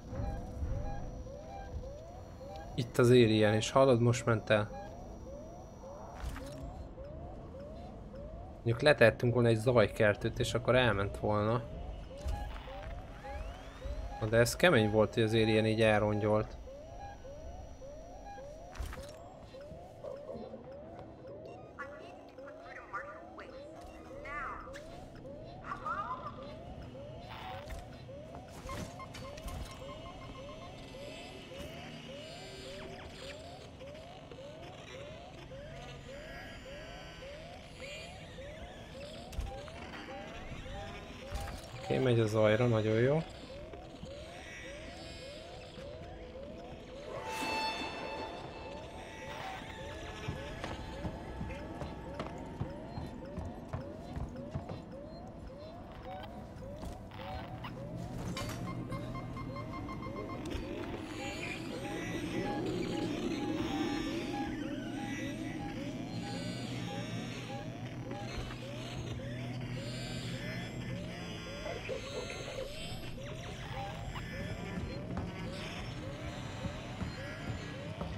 Itt az Alien, és hallod, most ment el. Mondjuk letettünk volna egy zajkertőt, és akkor elment volna. Na de ez kemény volt, hogy az Alien így elrongyolt.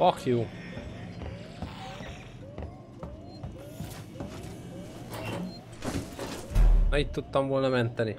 Fuck you. Na itt tudtam volna menteni.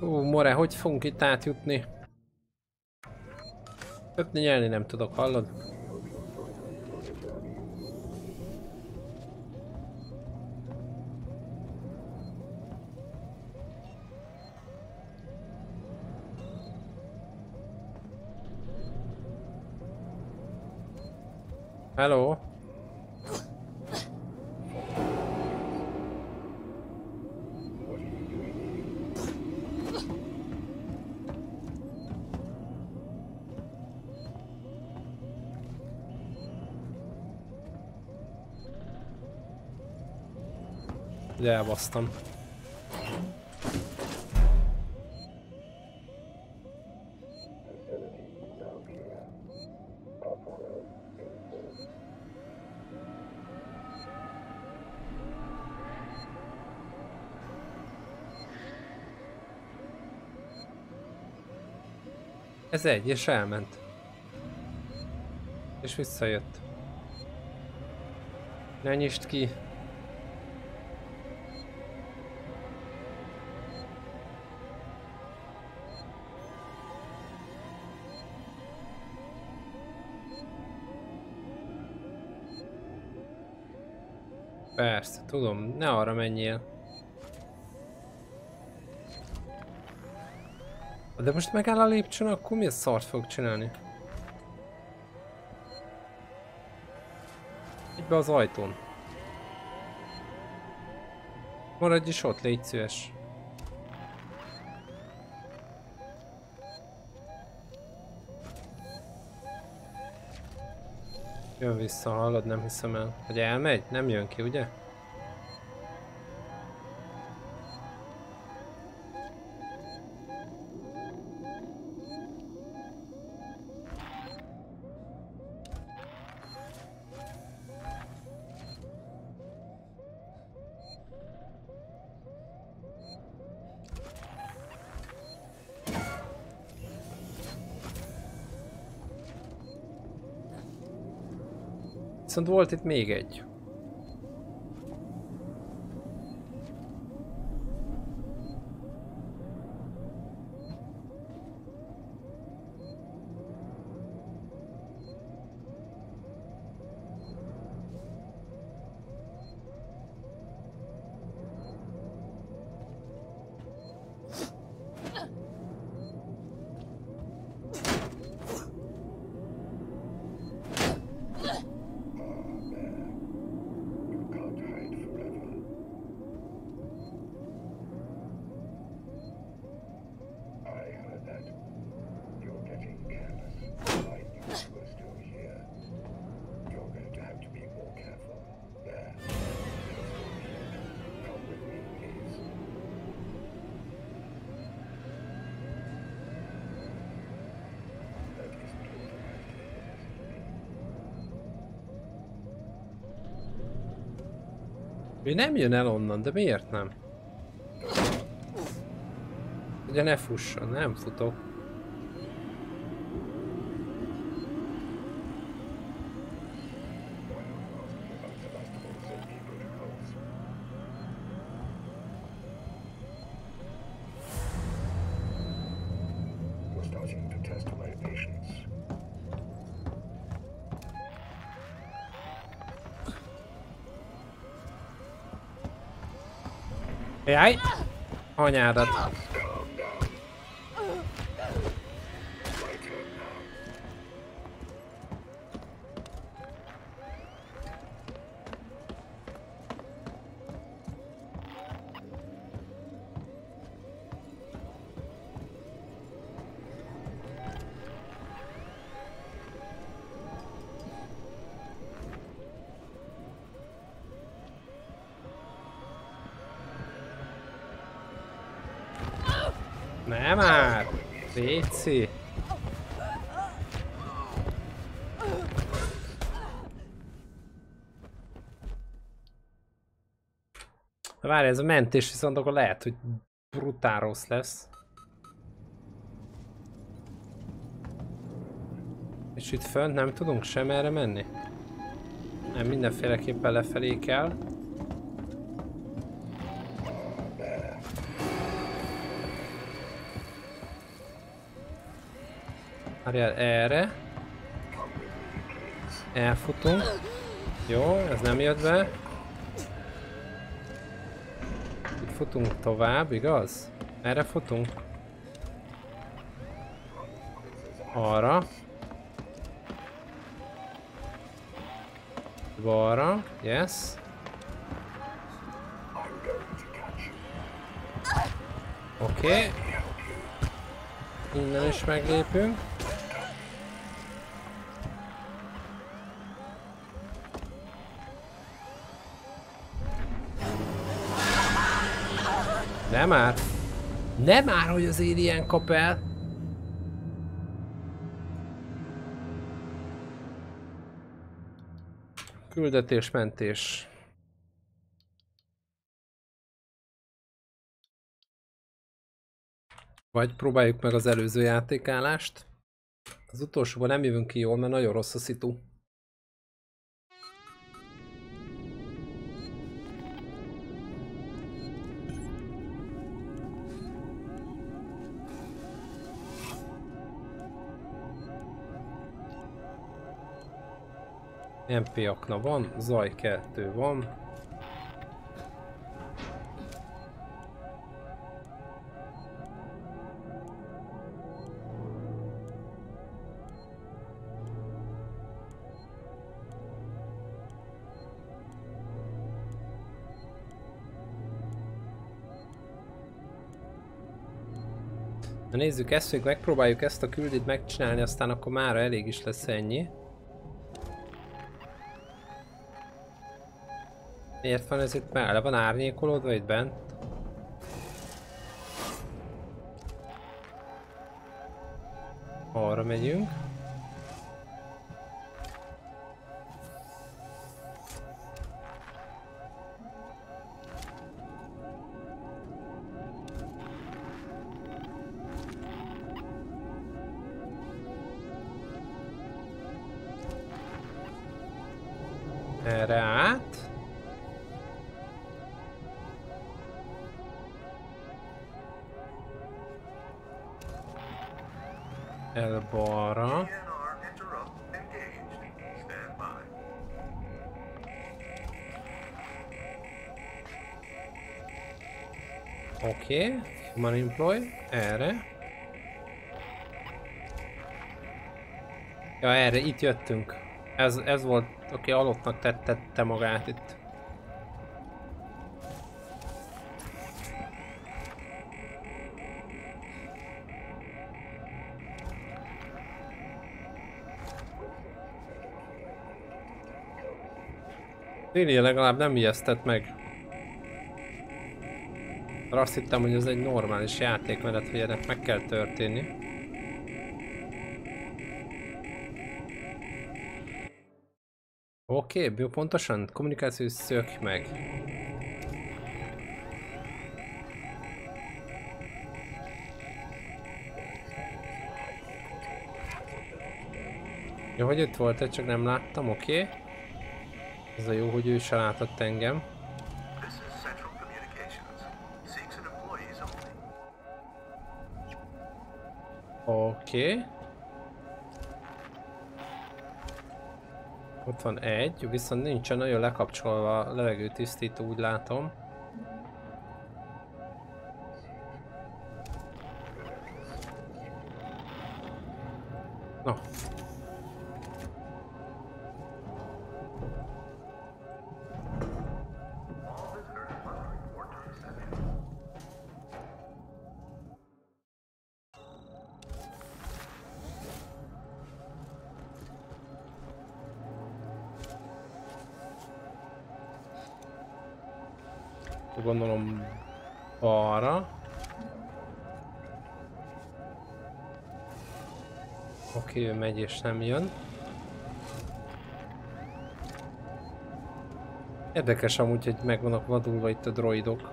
Ú, more, hogy fogunk itt átjutni? Köpni nyelni nem tudok, hallod? Hello? De elbasztam. Ez egy, és elment. És visszajött. Ne nyisd ki. Persze, tudom, ne arra menjél. De most megáll a lépcsőn, akkor mi a szart fog csinálni? Így be az ajtón. Maradj is ott, légy szíves. Jön vissza, hallod, nem hiszem el. Hogy elmegy? Nem jön ki, ugye? Viszont volt itt még egy. Nem jön el onnan, de miért nem? Ugye ne fusson, nem futok. We're starting to test my patience. Jaj! Anyádat. Nem már! Léci! Na Várj, ez a mentés viszont akkor lehet, hogy brutál rossz lesz. És itt fönt nem tudunk sem erre menni? Nem, mindenféleképpen lefelé kell. Várjál, erre. Elfutunk. Jó, ez nem jött be. Itt futunk tovább, igaz? Erre futunk. Arra. Balra, yes. Oké. Okay. Innen is meglépünk. Nem már! Nem már, hogy az alien kap el! Küldetésmentés. Vagy próbáljuk meg az előző játékállást. Az utolsóban nem jövünk ki jól, mert nagyon rossz a szitu. MP akna van, zaj 2 van. Na nézzük ezt, még megpróbáljuk ezt a küldit megcsinálni, aztán akkor már elég is lesz ennyi. Miért van ez itt már? Le van árnyékolódva itt bent? Arra megyünk. Human employ. Erre. Ja, erre, itt jöttünk. Ez, ez volt, okay, alottnak tette magát itt. Lili legalább nem ijesztett meg. Mert azt hittem, hogy ez egy normális játék, mert hogy ennek meg kell történni. Oké, okay, jó, pontosan. Kommunikáció szök meg. Jó, hogy itt volt, -e, csak nem láttam, oké. Okay. Ez a jó, hogy ő se látott engem. Oké. Okay. Ott van egy, viszont nincsen nagyon lekapcsolva a levegőtisztító, úgy látom. Megy és nem jön. Érdekes amúgy, hogy meg vannak vadulva itt a droidok.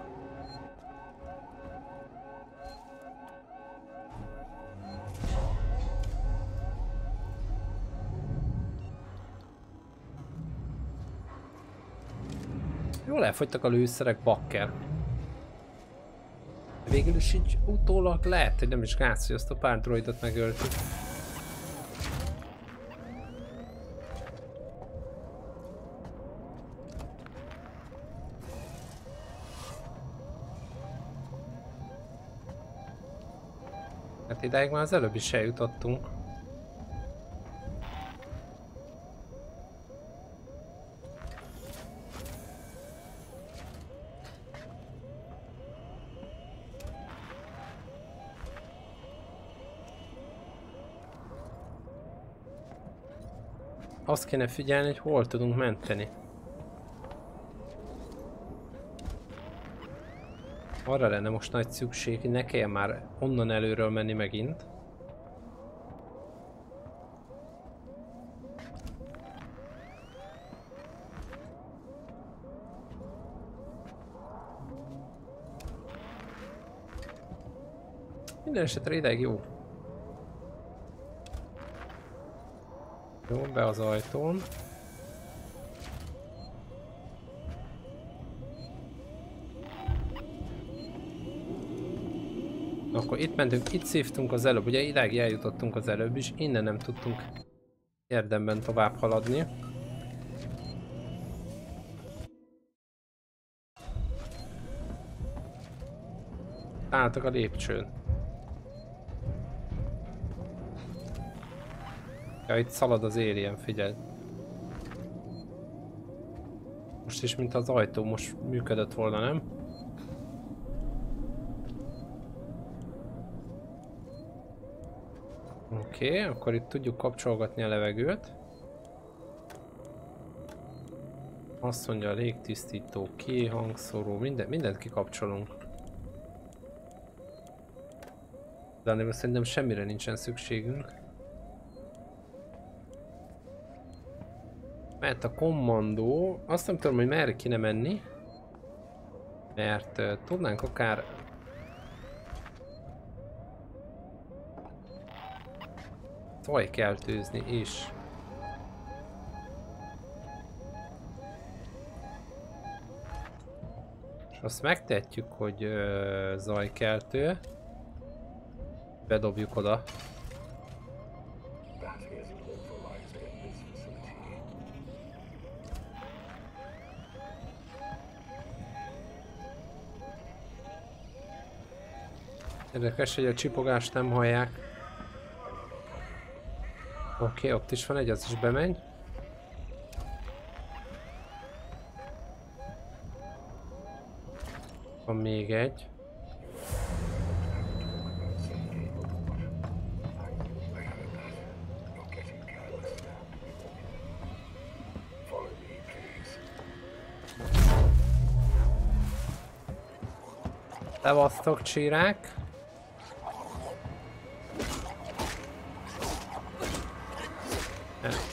Jól elfogytak a lőszerek, bakker. Végül is így utólag lehet, hogy nem is gáz, hogy azt a pár droidot megöltük. Idáig már az előbb is eljutottunk. Azt kéne figyelni, hogy hol tudunk menteni. Arra lenne most nagy szükség, hogy ne kelljen már onnan előről menni megint. Minden esetre ideig jó. Jó, be az ajtón. Akkor itt mentünk, itt szívtunk az előbb, ugye idáig eljutottunk az előbb is, innen nem tudtunk érdemben tovább haladni. Álltak a lépcsőn. Ja, itt szalad az alien, figyelj. Most is, mint az ajtó most működött volna, nem? Oké, okay, akkor itt tudjuk kapcsolgatni a levegőt. Azt mondja a légtisztító, kihangszóró, minden, mindent kikapcsolunk. De ennél szerintem semmire nincsen szükségünk. Mert a kommandó, azt nem tudom, hogy merre kéne menni. Mert uh, tudnánk akár zajkeltőzni is. És azt megtetjük, hogy uh, zajkeltő. Bedobjuk oda. Érdekes, hogy a csipogást nem hallják. Oké, okay, ott is van egy, az is bemegy. Van még egy. Levasztok csírák.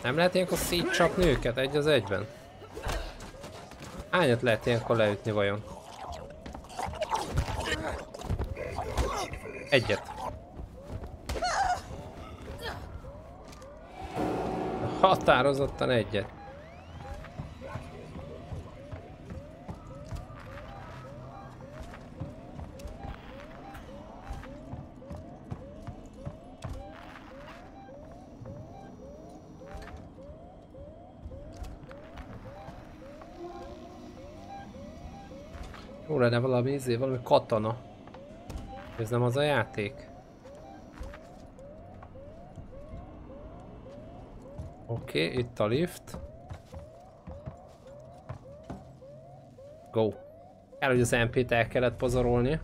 Nem, lehet ilyenkor szétcsapni őket egy az egyben? Hányat lehet ilyenkor leütni vajon? Egyet. Határozottan egyet. Lenne valami izé, valami katana. Ez nem az a játék? Oké, okay, itt a lift. Go. Kell, hogy az MP-t el kellett pazarolni.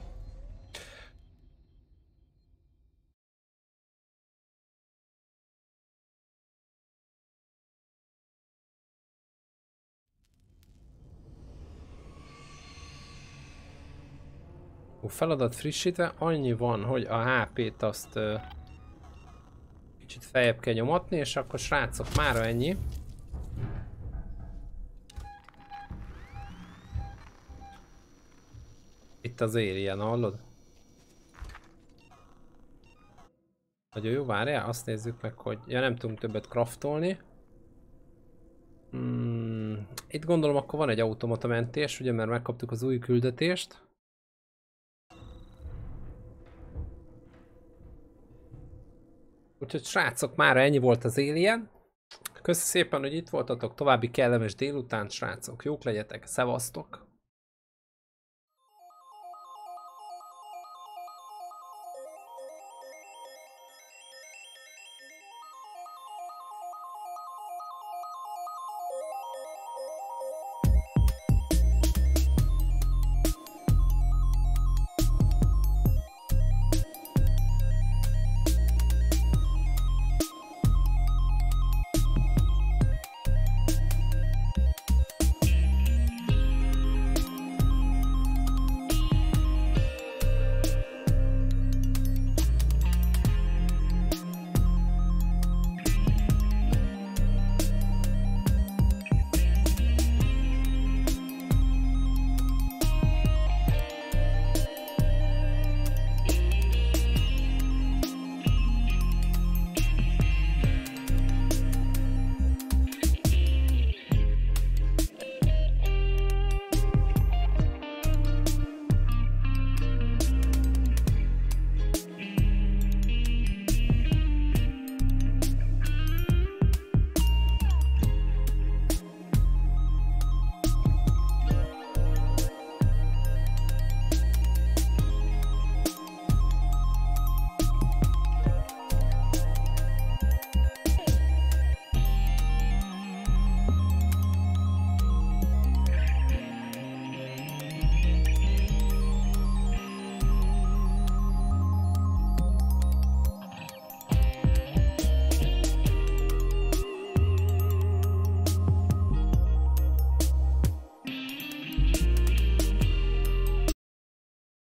Feladat frissítve, annyi van, hogy a HP-t azt ö, kicsit feljebb kell nyomatni, és akkor srácok, mára ennyi. Itt az alien, hallod? Nagyon jó, várjál, azt nézzük meg, hogy... Ja, nem tudunk többet craftolni. Hmm, itt gondolom akkor van egy automata mentés, ugye, mert megkaptuk az új küldetést. Úgyhogy srácok, mára ennyi volt az Alien. Köszi szépen, hogy itt voltatok, további kellemes délután, srácok. Jók legyetek, szevasztok!